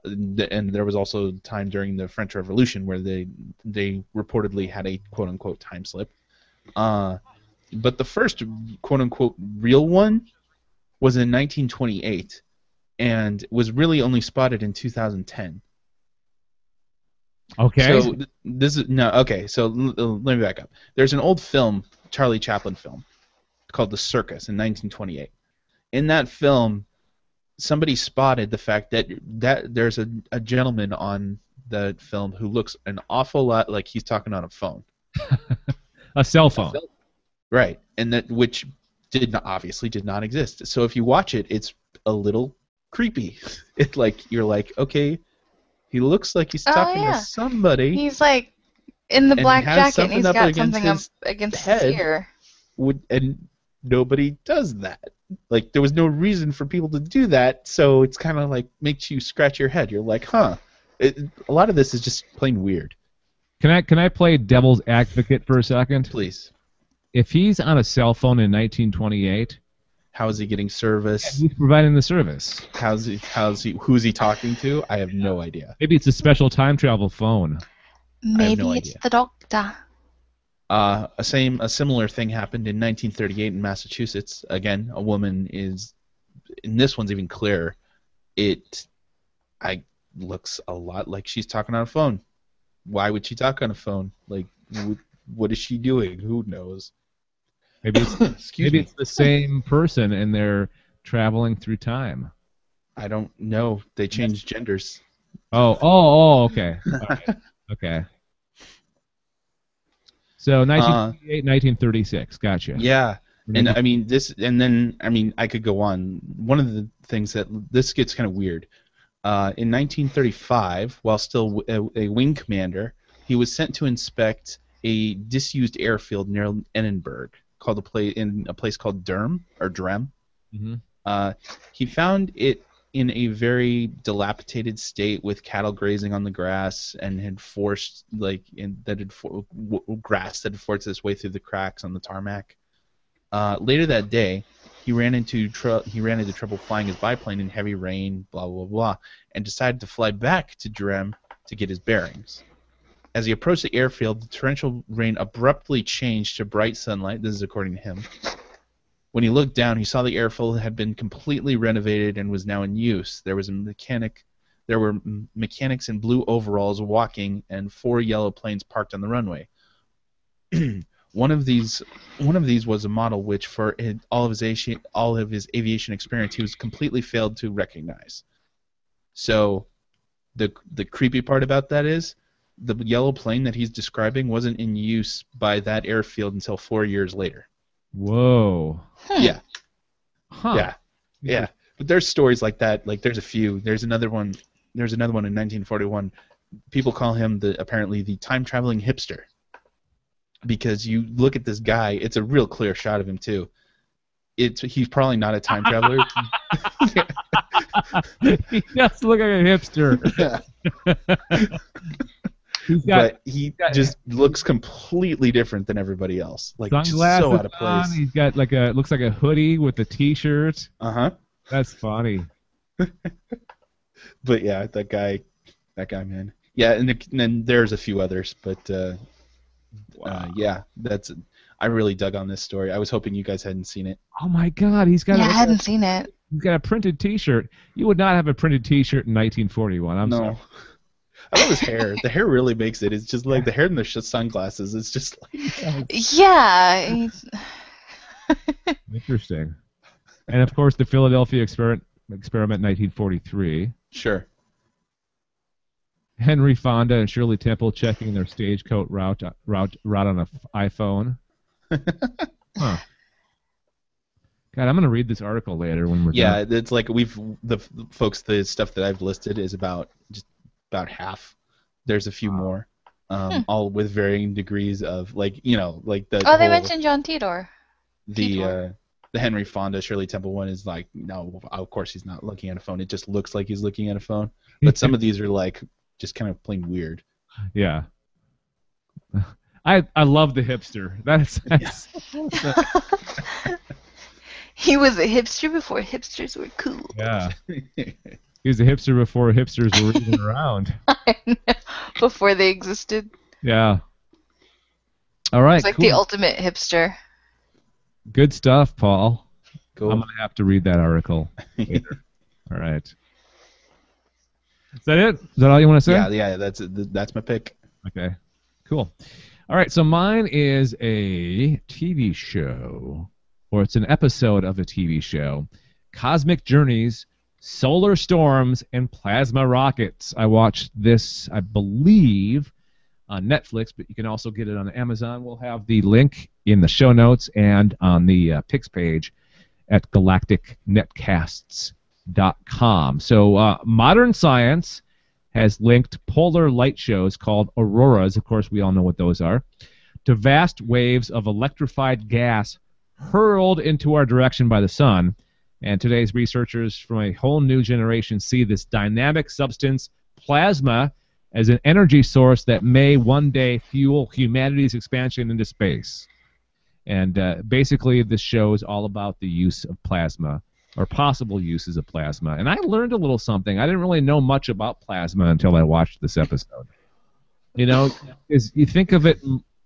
and there was also time during the French Revolution where they they reportedly had a quote unquote time slip. Uh, but the first quote unquote real one was in 1928 and was really only spotted in 2010. Okay. So this is no okay. So let me back up. There's an old film, Charlie Chaplin film, called The Circus in 1928. In that film, somebody spotted the fact that that there's a, a gentleman on the film who looks an awful lot like he's talking on a phone. a cell phone. Right, and that which did not obviously did not exist. So if you watch it, it's a little creepy. It's like you're like, okay, he looks like he's Oh, talking yeah. to somebody. He's like in the black has jacket and something he's up got against something up his against head. his ear. would and nobody does that. Like there was no reason for people to do that, so it's kind of like makes you scratch your head. You're like, huh. It, a lot of this is just plain weird. Can I can I play devil's advocate for a second? Please, If he's on a cell phone in 1928, how is he getting service? he's providing the service. How's he? How's he? Who's he talking to? I have no idea. Maybe it's a special time travel phone. Maybe no it's idea. the doctor. Uh, a same a similar thing happened in 1938 in Massachusetts. Again, a woman is, and this one's even clearer. It, I looks a lot like she's talking on a phone. Why would she talk on a phone? Like, wh- what is she doing? Who knows? Maybe it's maybe me. it's the same person and they're traveling through time. I don't know. They changed genders. Oh, oh, oh, okay. Right. Okay. So 1928, 1936. Gotcha. Yeah. And I mean this, and then I mean I could go on. One of the things that this gets kind of weird. Uh, in 1935, while still a wing commander, he was sent to inspect a disused airfield near Edinburgh, called a place in a place called Durham or Drem. hmm Uh, he found it in a very dilapidated state with cattle grazing on the grass and had forced like in that had for, w- grass that had forced its way through the cracks on the tarmac. Uh, later that day, he ran into tr- he ran into trouble flying his biplane in heavy rain, blah blah blah, and decided to fly back to Drem to get his bearings. As he approached the airfield, the torrential rain abruptly changed to bright sunlight. This is according to him. When he looked down, he saw the airfield had been completely renovated and was now in use. There was a mechanic, there were mechanics in blue overalls walking, and four yellow planes parked on the runway. one of these, one of these was a model which, for all of his aviation, all of his aviation experience, he was completely failed to recognize. So, the the creepy part about that is, the yellow plane that he's describing wasn't in use by that airfield until four years later. Whoa. Hmm. Yeah. Huh. Yeah, yeah. But there's stories like that. Like there's a few. There's another one. There's another one in 1941. People call him the apparently the time traveling hipster because you look at this guy. It's a real clear shot of him too. It's he's probably not a time traveler. he does look like a hipster. He's got but he got- just looks completely different than everybody else. Like just sunglasses so out of place. on. He's got like a looks like a hoodie with a t-shirt. Uh huh. That's funny. But yeah, that guy, that guy, man. Yeah, and, the, and then there's a few others, but uh, uh, yeah, that's. I really dug on this story. I was hoping you guys hadn't seen it. Oh my God, he's got Yeah, I a, hadn't seen it. he's got a printed T-shirt. You would not have a printed T-shirt in 1941. I'm no. sorry. I love his hair. The hair really makes it. It's just like the hair and the sunglasses. It's just like oh. Yeah. Interesting. And of course, the Philadelphia experiment, experiment 1943. sure. Henry Fonda and Shirley Temple checking their stagecoach route route route on an iPhone. huh. God, I'm gonna read this article later when we're Yeah, done. it's like we've the folks. The stuff that I've listed is about just about half. There's a few more, um, Hmm. all with varying degrees of like you know like the Oh, they whole- mentioned John Titor. the uh, the Henry Fonda Shirley Temple one is like no, of course he's not looking at a phone. It just looks like he's looking at a phone. But some of these are like just kind of plain weird. Yeah. I I love the hipster. That's, that's he was a hipster before hipsters were cool. yeah. He was a hipster before hipsters were even around. before they existed. Yeah. All right. It's like cool. the ultimate hipster. Good stuff, Paul. Cool. I'm gonna have to read that article later. all right. Is that it? Is that all you want to say? yeah, yeah, that's that's my pick. Okay. Cool. All right. So mine is a TV show, or it's an episode of a TV show, Cosmic Journeys, Solar Storms, and Plasma Rockets. I watched this, I believe, on Netflix, but you can also get it on Amazon. We'll have the link in the show notes and on the uh, page at galacticnetcasts.com. So, uh, modern science has linked polar light shows called auroras, of course, we all know what those are, to vast waves of electrified gas hurled into our direction by the sun. And today's researchers from a whole new generation see this dynamic substance, plasma, as an energy source that may one day fuel humanity's expansion into space. And uh, basically, this show is all about the use of plasma or possible uses of plasma. And I learned a little something. I didn't really know much about plasma until I watched this episode. You know, is you think of it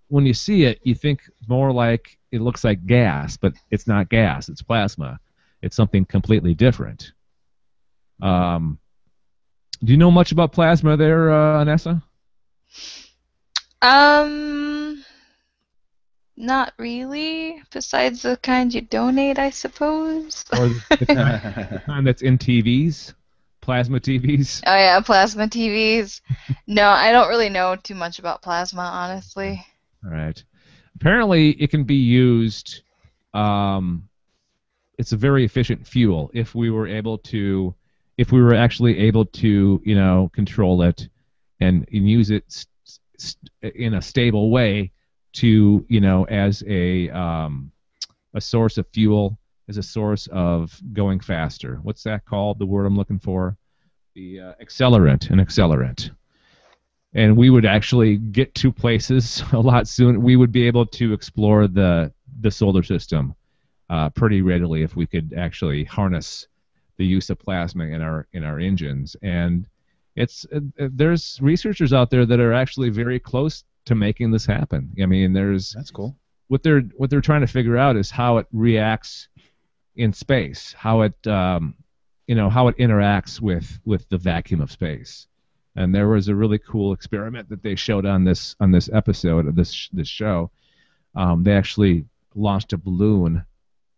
when you see it, you think more like it looks like gas, but it's not gas. It's plasma. It's something completely different. Um, do you know much about plasma there, uh, Anessa? Um, not really. Besides the kind you donate, I suppose. Or the kind, the kind that's in TVs? Plasma TVs? Oh yeah, plasma TVs. no, I don't really know too much about plasma, honestly. All right. Apparently, it can be used. Um, it's a very efficient fuel if we were able to if we were actually able to, you know, control it and, and use it s- s- in a stable way to, you know, as a um, a source of fuel, as a source of going faster. What's that called? The word I'm looking for? The uh, accelerant, an accelerant. And we would actually get to places a lot soon. We would be able to explore the the solar system uh, pretty readily if we could actually harness the use of plasma in our in our engines. And it's uh, uh, there's researchers out there that are actually very close to making this happen. I mean, there's That's cool. what they're what they're trying to figure out is how it reacts in space, how it um, you know how it interacts with with the vacuum of space. And there was a really cool experiment that they showed on this on this episode of this this show. Um, they actually launched a balloon,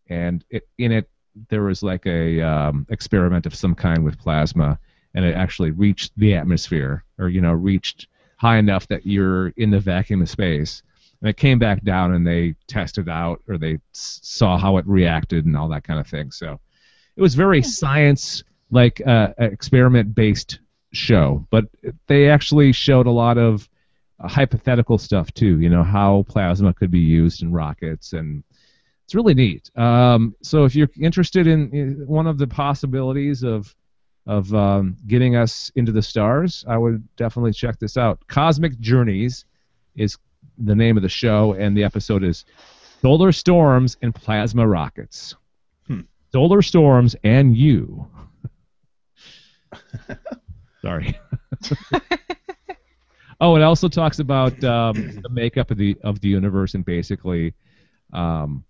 and it, in it there was like a um, experiment of some kind with plasma, and it actually reached the atmosphere, or you know reached high enough that you're in the vacuum of space. And it came back down and they tested out or they s- saw how it reacted and all that kind of thing. So it was very science like uh, experiment based show but they actually showed a lot of uh, hypothetical stuff too you know how plasma could be used in rockets and it's really neat um, so if you're interested in, in one of the possibilities of of um, getting us into the stars i would definitely check this out cosmic journeys is the name of the show, and the episode is Solar Storms and Plasma Rockets. Hmm. Solar Storms and you. Sorry. oh, it also talks about um, the makeup of the of the universe and basically, um,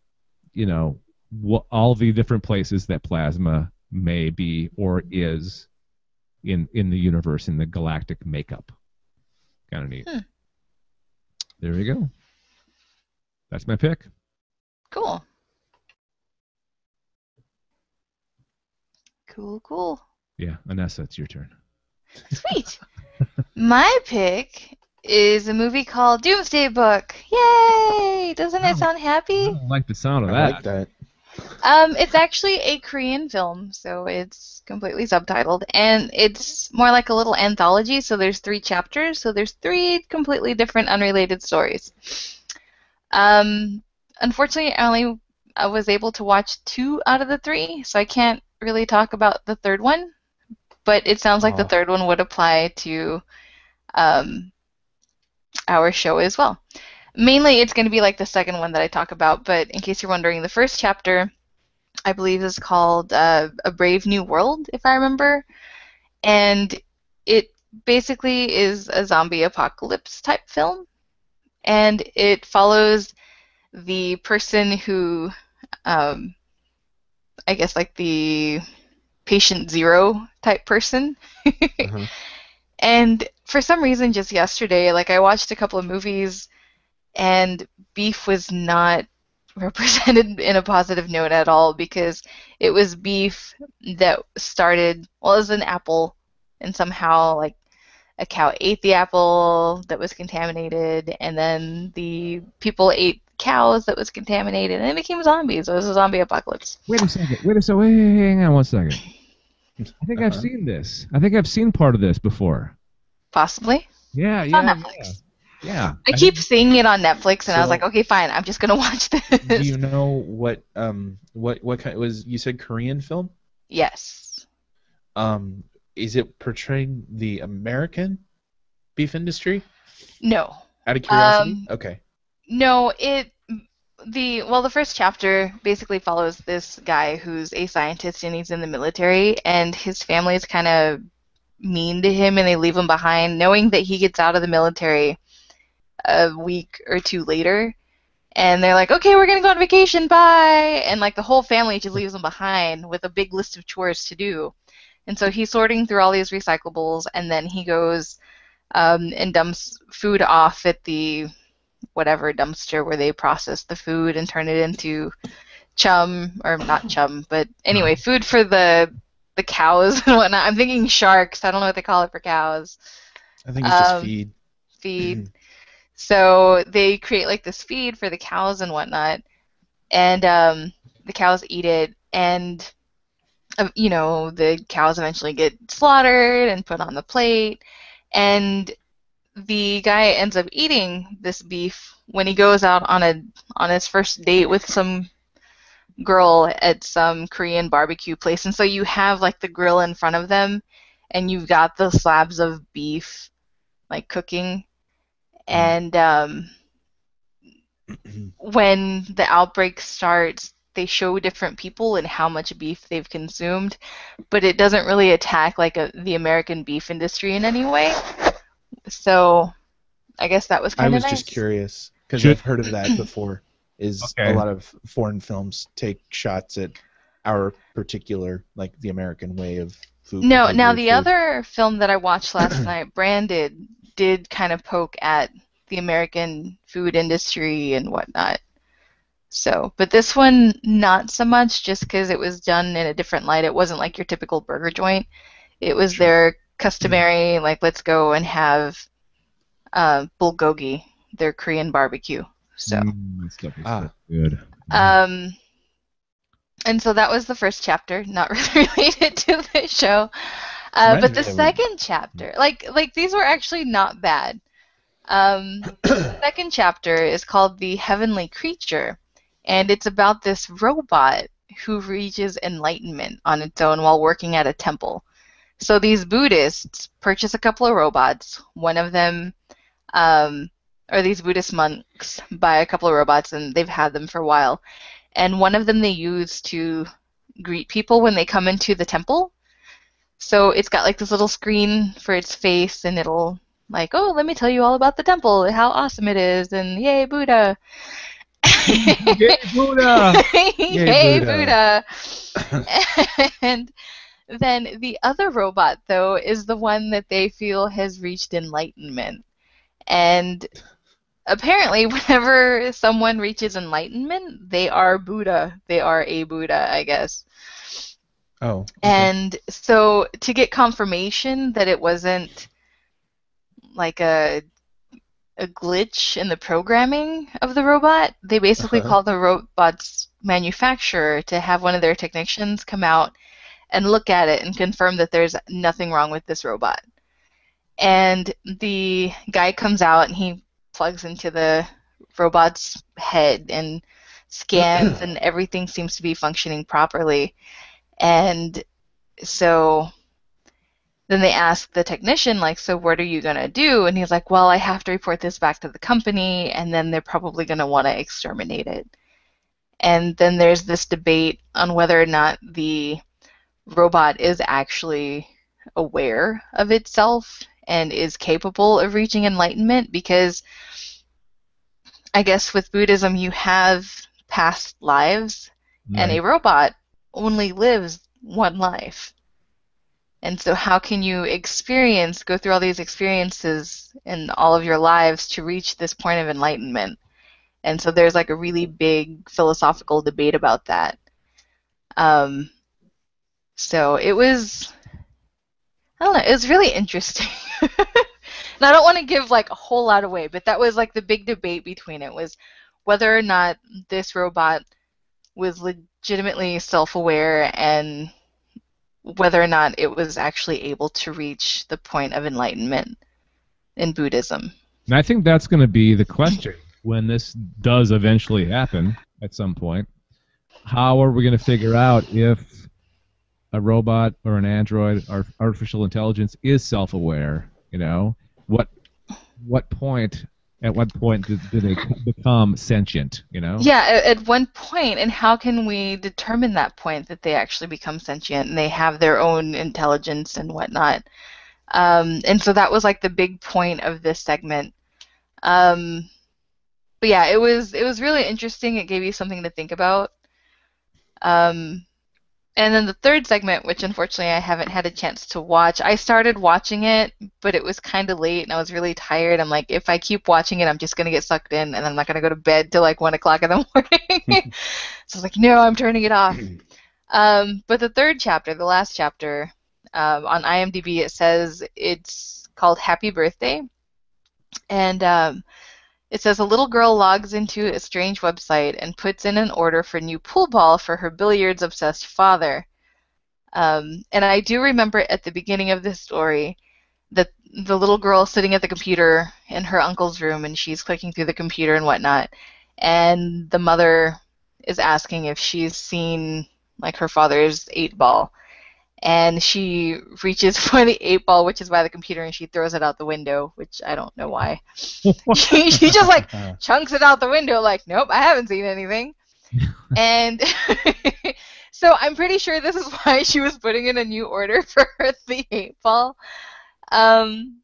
you know, wh- all the different places that plasma may be or is in in the universe in the galactic makeup. Kind of neat. Hmm. There we go. That's my pick. Cool. Cool, cool. Yeah, Anessa, it's your turn. Sweet. My pick is a movie called Doomsday Book. Yay! Doesn't Oh. it sound I happy? don't like the sound of I that. like that. Um, it's actually a Korean film, so it's completely subtitled, and it's more like a little anthology. So there's three chapters, so there's three completely different, unrelated stories. Um, unfortunately, I only I was able to watch two out of the three, so I can't really talk about the third one. But it sounds like the third one would apply to um, our show as well. Mainly, it's going to be like the second one that I talk about, but in case you're wondering, the first chapter, I believe, is called uh, A Brave New World, if I remember. And it basically is a zombie apocalypse type film. And it follows the person who, um, I guess, like the patient zero type person. Uh-huh. And for some reason, just yesterday, like I watched a couple of movies, and beef was not represented in a positive note at all because it was beef that started, well, it was an apple, and somehow, like, a cow ate the apple that was contaminated, and then the people ate cows that was contaminated, and it became zombies. It was a zombie apocalypse. Wait a second. Wait a second. Wait, hang on one second. I think I've Uh-huh. seen this. I think I've seen part of this before. Possibly. Yeah, It's yeah, on. Netflix. Yeah. I keep seeing it on Netflix, and I was like, okay, fine, I'm just gonna watch this. Do you know what um what what kind was you said Korean film? yes. Um, is it portraying the American beef industry? No. Out of curiosity. Um, okay. No, it the well the first chapter basically follows this guy who's a scientist and he's in the military and his family is kind of mean to him and they leave him behind knowing that he gets out of the military a week or two later. And they're like okay we're going to go on vacation bye! And like the whole family just leaves him behind with a big list of chores to do. And so he's sorting through all these recyclables and then he goes um, and dumps food off at the whatever dumpster where they process the food and turn it into chum or not chum, but anyway, food for the the cows and whatnot. I'm thinking sharks. I don't know what they call it for cows. I think it's just um, feed. Feed. so they create like this feed for the cows and whatnot, and um, the cows eat it. And uh, you know, the cows eventually get slaughtered and put on the plate, and the guy ends up eating this beef when he goes out on a on his first date with some girl at some Korean barbecue place. And so you have like the grill in front of them and you've got the slabs of beef like cooking. And um, when the outbreak starts they show different people and how much beef they've consumed but it doesn't really attack like a, the american beef industry in any way so i guess that was kind of I was nice just curious because I've heard of that before. Is Okay. a lot of foreign films take shots at our particular, like the American way of food. No, like now food. the other film that I watched last night, Branded, did kind of poke at the American food industry and whatnot. So, but this one not so much, just because it was done in a different light. It wasn't like your typical burger joint. It was their customary, like let's go and have uh, bulgogi, their Korean barbecue. So. Mm, that stuff is Ah. so good. Um, and so that was the first chapter, not really related to the show. Uh, Right. but the second chapter, like like these were actually not bad. Um, the second chapter is called the Heavenly Creature, and it's about this robot who reaches enlightenment on its own while working at a temple. So these Buddhists purchase a couple of robots. One of them, um, or these Buddhist monks buy a couple of robots, and they've had them for a while. And one of them they use to greet people when they come into the temple. So it's got like this little screen for its face, and it'll like, oh, let me tell you all about the temple, how awesome it is, and yay, Buddha. Yay, Buddha! Yay, Buddha. Buddha. and then the other robot, though, is the one that they feel has reached enlightenment. And apparently, whenever someone reaches enlightenment, they are Buddha. They are a Buddha, I guess. Oh. okay. And so to get confirmation that it wasn't like a a glitch in the programming of the robot, they basically Uh-huh. called the robot's manufacturer to have one of their technicians come out and look at it and confirm that there's nothing wrong with this robot. And the guy comes out and he plugs into the robot's head and scans and everything seems to be functioning properly. And so then they ask the technician, like, so what are you going to do? And he's like, well, I have to report this back to the company, and then they're probably going to want to exterminate it. And then there's this debate on whether or not the robot is actually aware of itself and is capable of reaching enlightenment because I guess with Buddhism you have past lives and a robot only lives one life. And so, how can you experience, go through all these experiences in all of your lives to reach this point of enlightenment? And so, there's like a really big philosophical debate about that. Um, so, it was, I don't know, it was really interesting. and I don't want to give like a whole lot away, but that was like the big debate between it was whether or not this robot was legitimately self-aware and whether or not it was actually able to reach the point of enlightenment in Buddhism. And I think that's going to be the question when this does eventually happen at some point. How are we going to figure out if a robot or an android or artificial intelligence is self-aware? You know, what what point? At what point do, do they become sentient? You know? Yeah, at, at one point, and how can we determine that point that they actually become sentient and they have their own intelligence and whatnot? Um, and so that was like the big point of this segment. Um, but yeah, it was it was really interesting. It gave you something to think about. Um, and then the third segment, which unfortunately I haven't had a chance to watch, I started watching it, but it was kind of late and I was really tired. I'm like, if I keep watching it, I'm just gonna get sucked in, and I'm not gonna go to bed till like one o'clock in the morning. so I was like, no, I'm turning it off. Um, but the third chapter, the last chapter, um, on IMDb, it says it's called Happy Birthday, and um, it says a little girl logs into a strange website and puts in an order for a new pool ball for her billiards obsessed father. Um, and I do remember at the beginning of this story that the little girl sitting at the computer in her uncle's room and she's clicking through the computer and whatnot. And the mother is asking if she's seen like her father's eight ball. And she reaches for the eight ball, which is by the computer, and she throws it out the window, which I don't know why. she, she just like Uh, chunks it out the window, like, nope, I haven't seen anything. and so I'm pretty sure this is why she was putting in a new order for the eight ball. Um,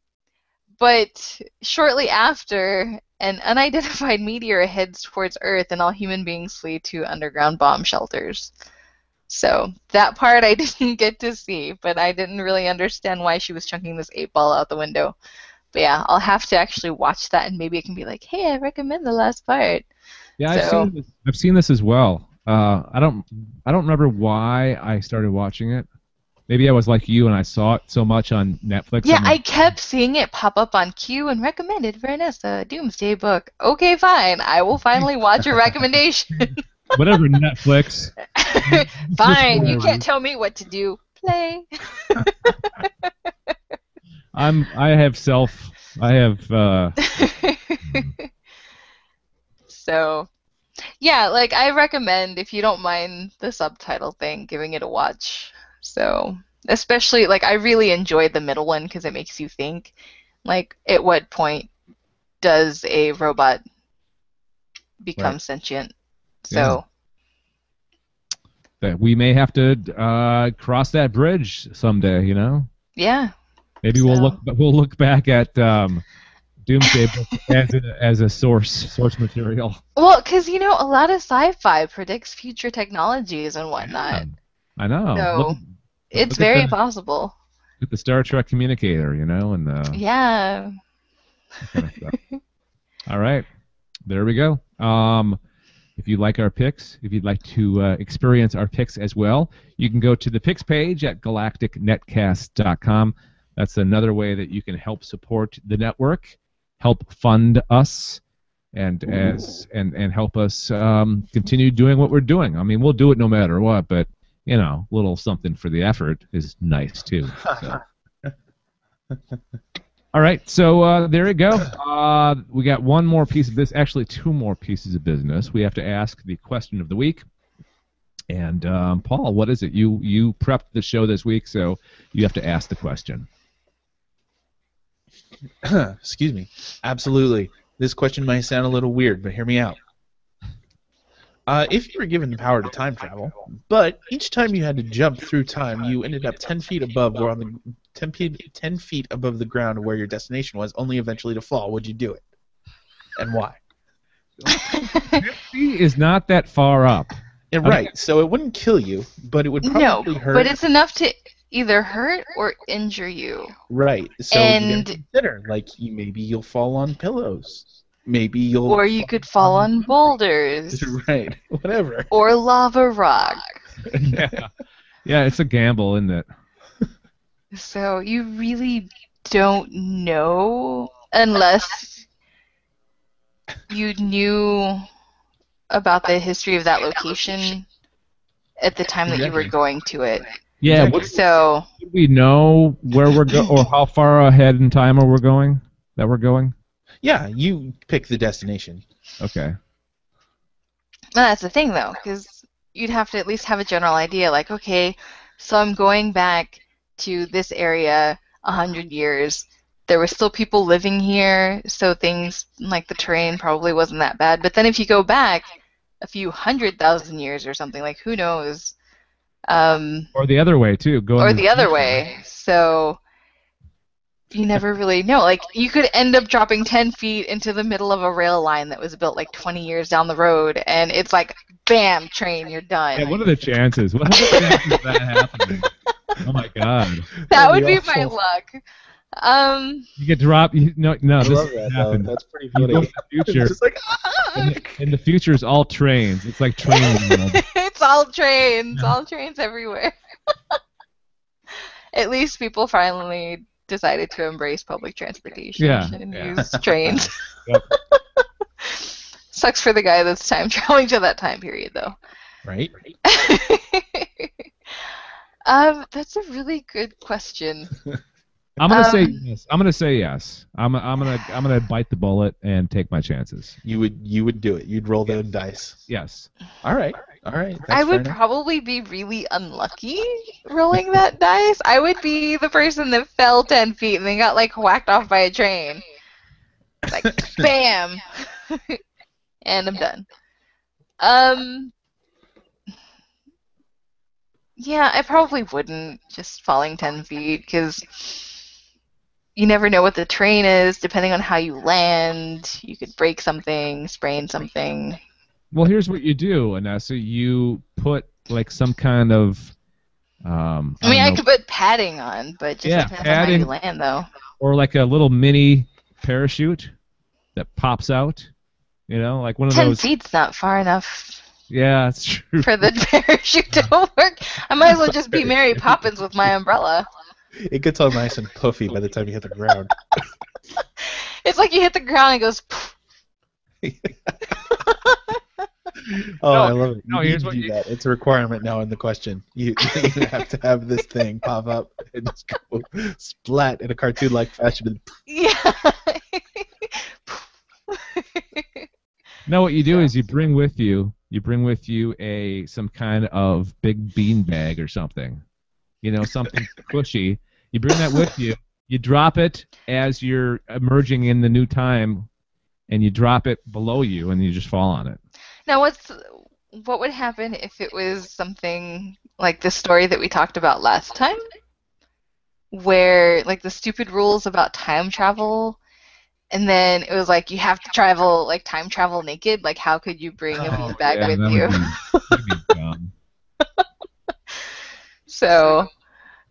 but shortly after, an unidentified meteor heads towards Earth, and all human beings flee to underground bomb shelters. So that part I didn't get to see, but I didn't really understand why she was chunking this eight ball out the window. But yeah, I'll have to actually watch that, and maybe it can be like, hey, I recommend the last part. Yeah, I've seen this, I've seen this as well. Uh, I don't I don't remember why I started watching it. Maybe I was like you and I saw it so much on Netflix. Yeah, I kept seeing it pop up on Q and recommended Vanessa Doomsday book. Okay, fine. I will finally watch your recommendation. whatever Netflix. fine. You can't tell me what to do. Play. I'm I have self I have uh, so, yeah, like I recommend if you don't mind the subtitle thing, giving it a watch. So, especially like I really enjoyed the middle one because it makes you think. Like, at what point does a robot become Right. sentient? So, that we may have to uh, cross that bridge someday. You know, yeah. maybe we'll look we'll look back at um, Doomsday as a, as a source source material. Well, because you know, a lot of sci-fi predicts future technologies and whatnot. I know. So, Look, It's look very the- possible. at the Star Trek communicator, you know, and uh, Yeah. kind of. All right, there we go. Um, if you like our picks, if you'd like to uh, experience our picks as well, you can go to the picks page at galacticnetcast.com. That's another way that you can help support the network, help fund us, and as and and help us um, continue doing what we're doing. I mean, we'll do it no matter what, but you know, a little something for the effort is nice too. So. All right, so uh, there you go. Uh, we got one more piece of this, actually two more pieces of business. We have to ask the question of the week. And um, Paul, what is it? You you prepped the show this week, so you have to ask the question. Excuse me. Absolutely. This question might sound a little weird, but hear me out. Uh, if you were given the power to time travel, but each time you had to jump through time, you ended up 10 feet above or on the 10 feet, 10 feet above the ground where your destination was, only eventually to fall, would you do it? And why? He is not that far up. Yeah, Okay. right. So it wouldn't kill you, but it would no, probably hurt. but it's enough to either hurt or injure you. right. So and- gotta consider, like, you, maybe you'll fall on pillows. Maybe you'll. Or you could fall on boulders. right. Whatever. Or lava rock. yeah. yeah, it's a gamble, isn't it? So you really don't know unless you knew about the history of that location at the time that you were going to it. Yeah. What, So do we know where we're go or how far ahead in time are we going? That we're going? Yeah, you pick the destination. Okay. Well, that's the thing, though, because you'd have to at least have a general idea. Like, okay, so I'm going back to this area a hundred years. There were still people living here, so things like the terrain probably wasn't that bad. But then if you go back a few hundred thousand years or something, like who knows? Um, Or the other way too. Going or to the other way. So you never really know. Like you could end up dropping 10 feet into the middle of a rail line that was built like 20 years down the road, and it's like, bam, train, you're done. Yeah, what are the chances? What are the chances of that happening? Oh my god. that That'd would be be my luck. Um, You get dropped. You, no, no, this doesn't happen. That's pretty You go to the future. Just like, In the, in the future is all trains. It's like train world. it's all trains, all trains everywhere. At least people finally decided to embrace public transportation Yeah, and yeah. use trains. Yep. Sucks for the guy that's time traveling to that time period, though. right? Um, that's a really good question. I'm gonna say Um, yes. I'm gonna say yes. I'm I'm gonna I'm gonna bite the bullet and take my chances. You would you would do it. You'd roll them dice. Yes. All right. All right. That's I would probably be really unlucky rolling that dice. I would be the person that fell 10 feet and then got like whacked off by a train. Like, bam! and I'm done. Um. Yeah, I probably wouldn't just falling 10 feet because you never know what the train is. Depending on how you land, you could break something, sprain something. Well, here's what you do, Anessa. You put like some kind of um, I mean, don't I know, could put padding on, but just Yeah, depends on how padding. you land, though. or like a little mini parachute that pops out. You know, like one of Ten those. feet's not far enough Yeah, it's true. for the parachute to work. I might as well just be Mary Poppins with my umbrella. It gets all nice and puffy by the time you hit the ground. It's like you hit the ground and it goes. Poof. Oh, No, I love it. no, you here's need what to do you- that. It's a requirement now in the question. You, you have to have this thing pop up and just go splat in a cartoon-like fashion. and- Yeah. No, what you do is you bring with you you bring with you a some kind of big bean bag or something. You know, something cushy. You bring that with you. You drop it as you're emerging in the new time, and you drop it below you, and you just fall on it. Now, what's what would happen if it was something like the story that we talked about last time, where like the stupid rules about time travel, and then it was like you have to travel like time travel naked. Like, how could you bring a oh, bean bag Yeah, with you? be- be dumb. So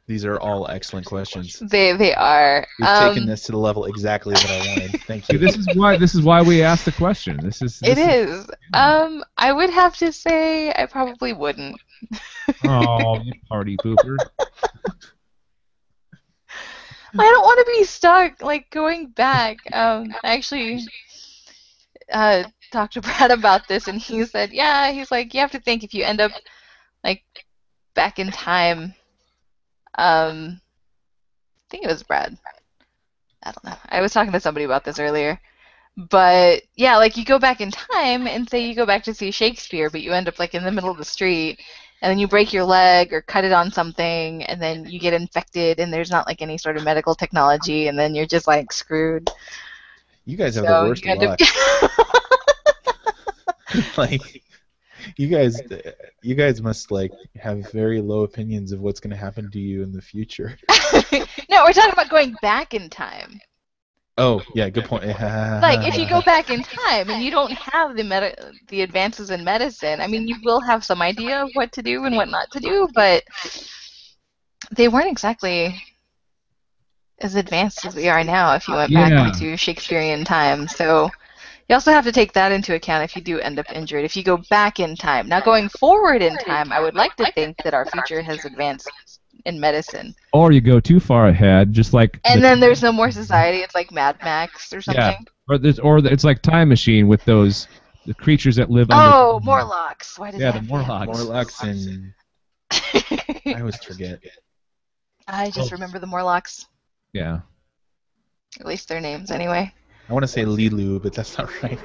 These are all excellent questions. they they are. You've Um, taken this to the level exactly that I wanted. Thank you. this is why this is why we asked the question. This is It this is. Um, I would have to say I probably wouldn't. Oh, you party pooper. I don't want to be stuck, like going back. Um, I actually uh, talked to Brad about this, and he said, yeah, he's like, you have to think if you end up like back in time. Um, I think it was Brad. I don't know. I was talking to somebody about this earlier. But yeah, like you go back in time and say you go back to see Shakespeare, but you end up like in the middle of the street and then you break your leg or cut it on something and then you get infected and there's not like any sort of medical technology and then you're just like screwed. You guys have so the worst luck. up like, you guys, you guys must like have very low opinions of what's going to happen to you in the future. No, we're talking about going back in time. Oh, yeah, good point. Like if you go back in time and you don't have the med- the advances in medicine, I mean you will have some idea of what to do and what not to do, but they weren't exactly as advanced as we are now if you went back Yeah. into Shakespearean time. So you also have to take that into account if you do end up injured. If you go back in time. Now going forward in time, I would like to think that our future has advanced in medicine. Or you go too far ahead, just like And the- then there's no more society. It's like Mad Max or something. Yeah. or there's, or it's like Time Machine with those the creatures that live on. Oh, under. Morlocks. Why did Yeah, that the Morlocks. Morlocks and I always forget. I just Oh. remember the Morlocks. Yeah. At least their names, anyway. I want to say Lilu, but that's not right.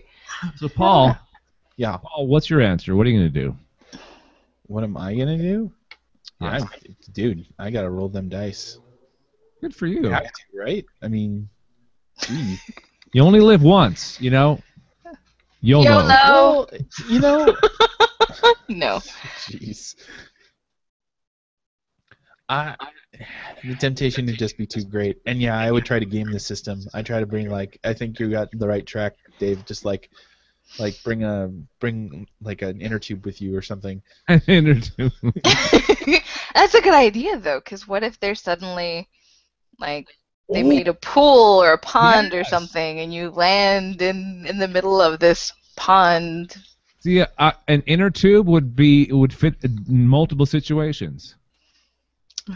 So Paul, Yeah. Paul, what's your answer? What are you gonna do? What am I gonna do? Yeah. I, dude, I gotta roll them dice. Good for you. Have to, right? I mean, gee. You only live once, you know. YOLO. YOLO. Well, you know, no. jeez. I the temptation to just be too great, and yeah, I would try to game the system. I try to bring like I think you got the right track, Dave. Just like, like bring a bring like an inner tube with you or something. An inner tube. That's a good idea, though, because what if there's suddenly, like, they Ooh. made a pool or a pond or something, and you land in in the middle of this pond? See, uh, an inner tube would be would fit in multiple situations.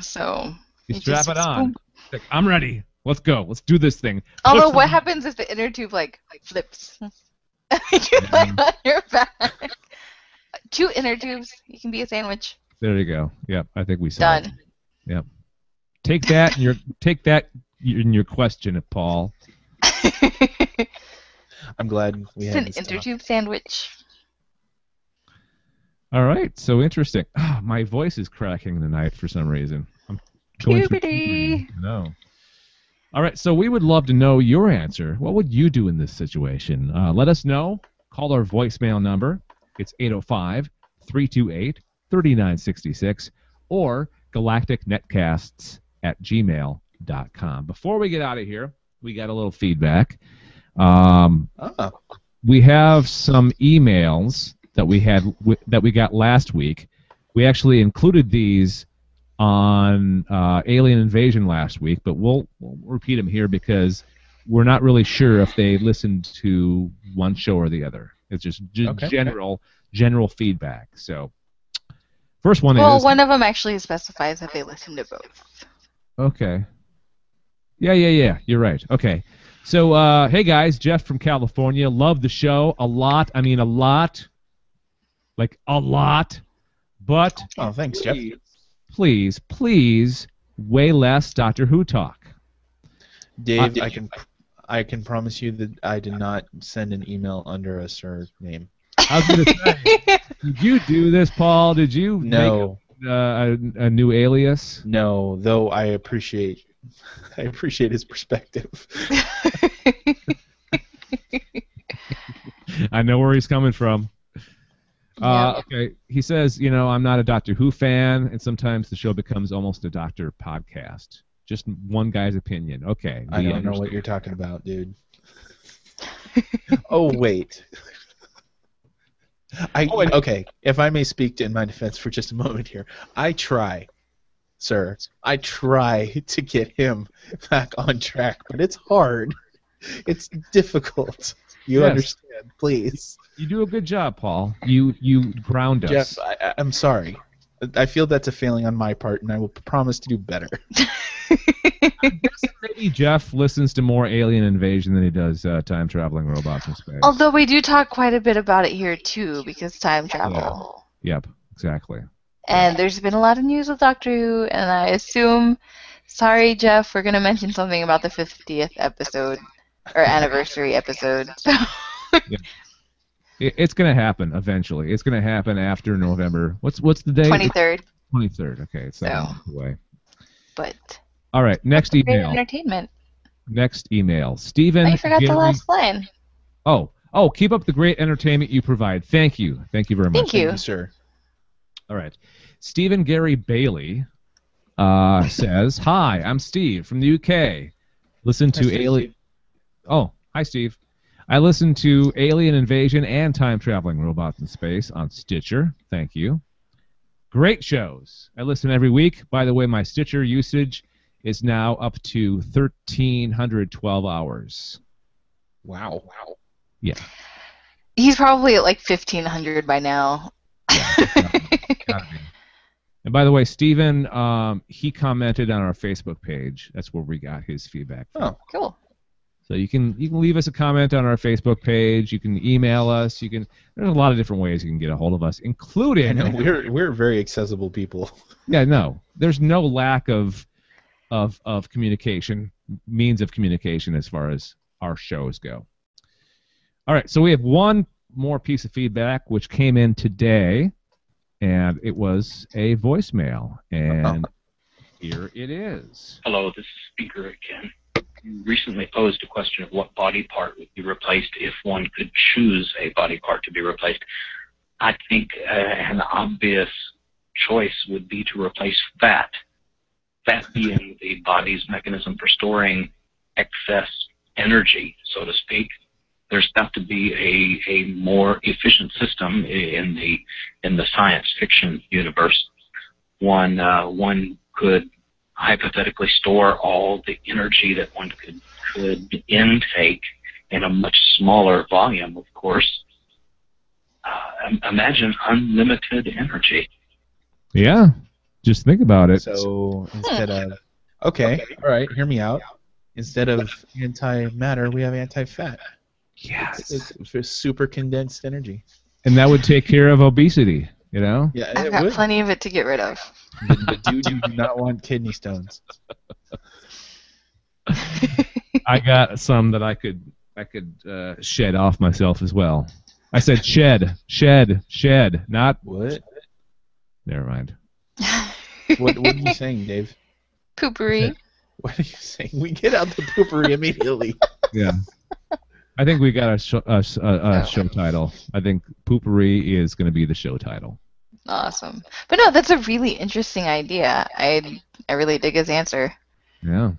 So. You strap just- it on. Like, I'm ready. Let's go. Let's do this thing. Although, Push what the- happens if the inner tube like flips? you land mm-hmm. on your back. Two inner tubes. You can be a sandwich. There you go. Yep, I think we saw Done. it. Take that in your take that in your question, Paul. I'm glad we it's had an this talk. intertube sandwich. All right, so interesting. Ah, my voice is cracking tonight for some reason. I'm going Puberty. puberty. No. All right, so we would love to know your answer. What would you do in this situation? Uh, let us know. Call our voicemail number. It's 805 328 3966 or galacticnetcasts at gmail.com. Before we get out of here, we got a little feedback. Um, Ah, we have some emails that we had w- that we got last week. We actually included these on uh, Alien Invasion last week, but we'll, we'll repeat them here because we're not really sure if they listened to one show or the other. It's just g- Okay. general general feedback. So, first one Well, is one of them actually specifies that they listened to both. Okay. Yeah, yeah, yeah. You're right. Okay. So, uh, hey guys, Jeff from California. Love the show a lot. I mean, a lot. Like a lot. But oh, thanks, Jeff. please, please, way less Doctor Who talk. Dave, Uh, I can I can promise you that I did not send an email under a surname. I was gonna say, did you do this, Paul? Did you No, make uh, a, a new alias? no. Though I appreciate I appreciate his perspective. I know where he's coming from. Uh, okay, he says, you know, I'm not a Doctor Who fan, and sometimes the show becomes almost a Doctor podcast. Just one guy's opinion. Okay, I don't know what you're talking about, dude. oh wait. I Oh, okay. If I may speak in my defense for just a moment here, I try, sir. I try to get him back on track, but it's hard. It's difficult. You Yes. understand, please, You do a good job, Paul. You you ground us. Jeff. I, I- I'm sorry. I feel that's a failing on my part, and I will promise to do better. Maybe Jeff listens to more Alien Invasion than he does uh, time traveling robots in space. Although we do talk quite a bit about it here too, because time travel. Yep, exactly. And there's been a lot of news with Doctor Who, and I assume, sorry Jeff, we're gonna mention something about the 50th episode or anniversary episode. So It, it's gonna happen eventually. It's gonna happen after November. What's what's the date? 23rd, Twenty third. Okay, it's that So. month away. but All right, next great email. entertainment. Next email. Stephen. I forgot the last line. Oh, oh, keep up the great entertainment you provide. Thank you. Thank you very much. Thank you. Thank you, sir. All right. Stephen Gary Bailey uh, says, Hi, I'm Steve from the UK. Listen to Hi, Alien. Oh, hi, Steve. I listen to Alien Invasion and Time Traveling Robots in Space on Stitcher. Thank you. Great shows. I listen every week. By the way, my Stitcher usage is now up to 1,312 hours. Wow. Wow. He's probably at like 1500 by now. Gotta. And by the way, Stephen, um, he commented on our Facebook page. That's where we got his feedback. From. Oh, Cool. So you can you can leave us a comment on our Facebook page. You can email us. You can. There's a lot of different ways you can get a hold of us, including. know we're we're very accessible people. Yeah, no. There's no lack of of of communication means of communication as far as our shows go. All right, so we have one more piece of feedback which came in today, and it was a voicemail, and here it is. Hello, this is Speaker again. You recently posed a question of what body part would be replaced if one could choose a body part to be replaced. I think uh, an obvious choice would be to replace fat. Fat being the body's mechanism for storing excess energy, so to speak. There's got to be a, a more efficient system in the in the science fiction universe. One uh, one could hypothetically store all the energy that one could could intake in a much smaller volume, of course. Uh, imagine unlimited energy. Yeah, just think about it. So instead of okay, all right, hear me out. Instead of anti-matter, we have anti-fat. yes, It's, it's for super condensed energy. and that would take care of obesity. You know? Yeah, I've got would. plenty of it to get rid of. But, but dude, you do not want kidney stones. I got some that I could I could uh, shed off myself as well. I said shed, shed, shed, not. What? Never mind. What, what are you saying, Dave? Poo-Pourri. What are you saying? We get out the Poo-Pourri immediately. Yeah. I think we got a, show, a, a, a Oh. show title. I think Poo-Pourri is going to be the show title. Awesome. But no, that's a really interesting idea. I I really dig his answer. Yeah.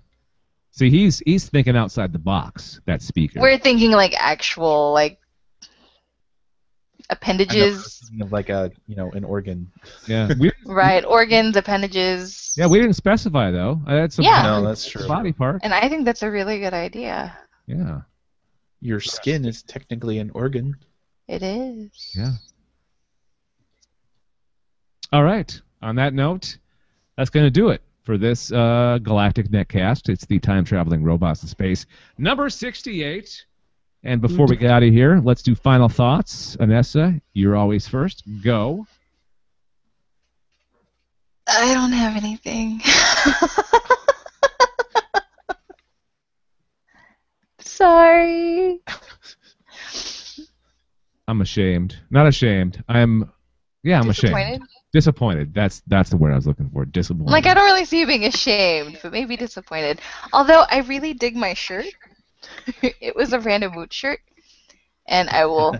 See, he's he's thinking outside the box. That speaker. We're thinking like actual like I know, appendages, like a, you know, an organ. yeah. We, right? Organs, appendages. yeah. We didn't specify though. Uh, that's a Yeah. No, that's true. body part. And I think that's a really good idea. Yeah. Your skin is technically an organ. It is. Yeah. All right. On that note, that's going to do it for this uh, Galactic Netcast. It's the time traveling robots in space, number 68. And before we get out of here, let's do final thoughts. Anessa, you're always first. Go. I don't have anything. Sorry. I'm ashamed. Not ashamed. I'm. Yeah, I'm ashamed. Disappointed? Disappointed. That's that's the word I was looking for. Disappointed. Like I don't really see you being ashamed, but maybe disappointed. Although I really dig my shirt. it was a random Woot shirt, and I will.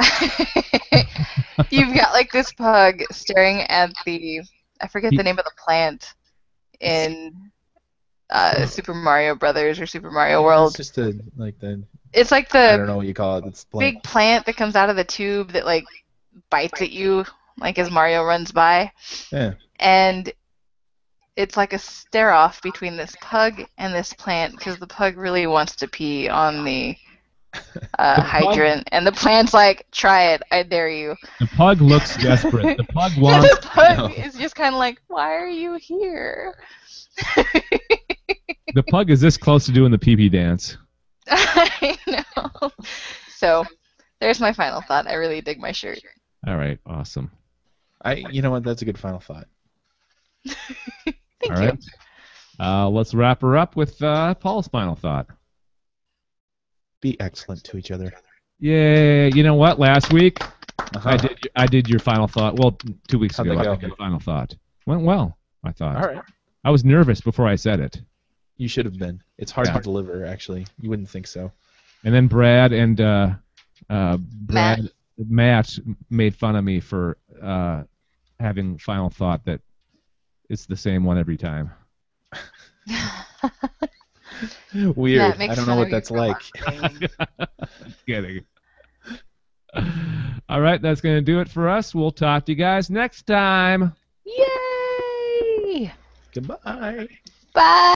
You've got like this pug staring at the I forget the name of the plant in uh, Super Mario Brothers or Super Mario It's World. just a, like the, It's like the. I don't know what you call it. It's blank. big plant that comes out of the tube that like bites at you like as Mario runs by. Yeah. And it's like a stare off between this pug and this plant because the pug really wants to pee on the uh, The pug- hydrant, and the plant's like, "Try it, I dare you." the pug looks desperate. The pug And wants. the pug No. is just kind of like, "Why are you here?" the pug is this close to doing the pee pee dance. I know. So, there's my final thought. I really dig my shirt. All right. Awesome. I, you know what? That's a good final thought. Thank All you. right. Uh, let's wrap her up with uh, Paul's final thought. Be excellent to each other. Yeah, You know what? Last week Uh-huh. I did. I did your final thought. Well, two weeks How'd ago I go? did your final thought. Went well. I thought. All right. I was nervous before I said it, You should have been. It's hard Yeah. to deliver, actually. You wouldn't think so. and then Brad and uh, uh, Brad Matt made fun of me for uh, having final thought that it's the same one every time. Weird. Matt makes I don't know what that's like. Kidding. All right, that's going to do it for us. We'll talk to you guys next time. Yay! Goodbye. Bye.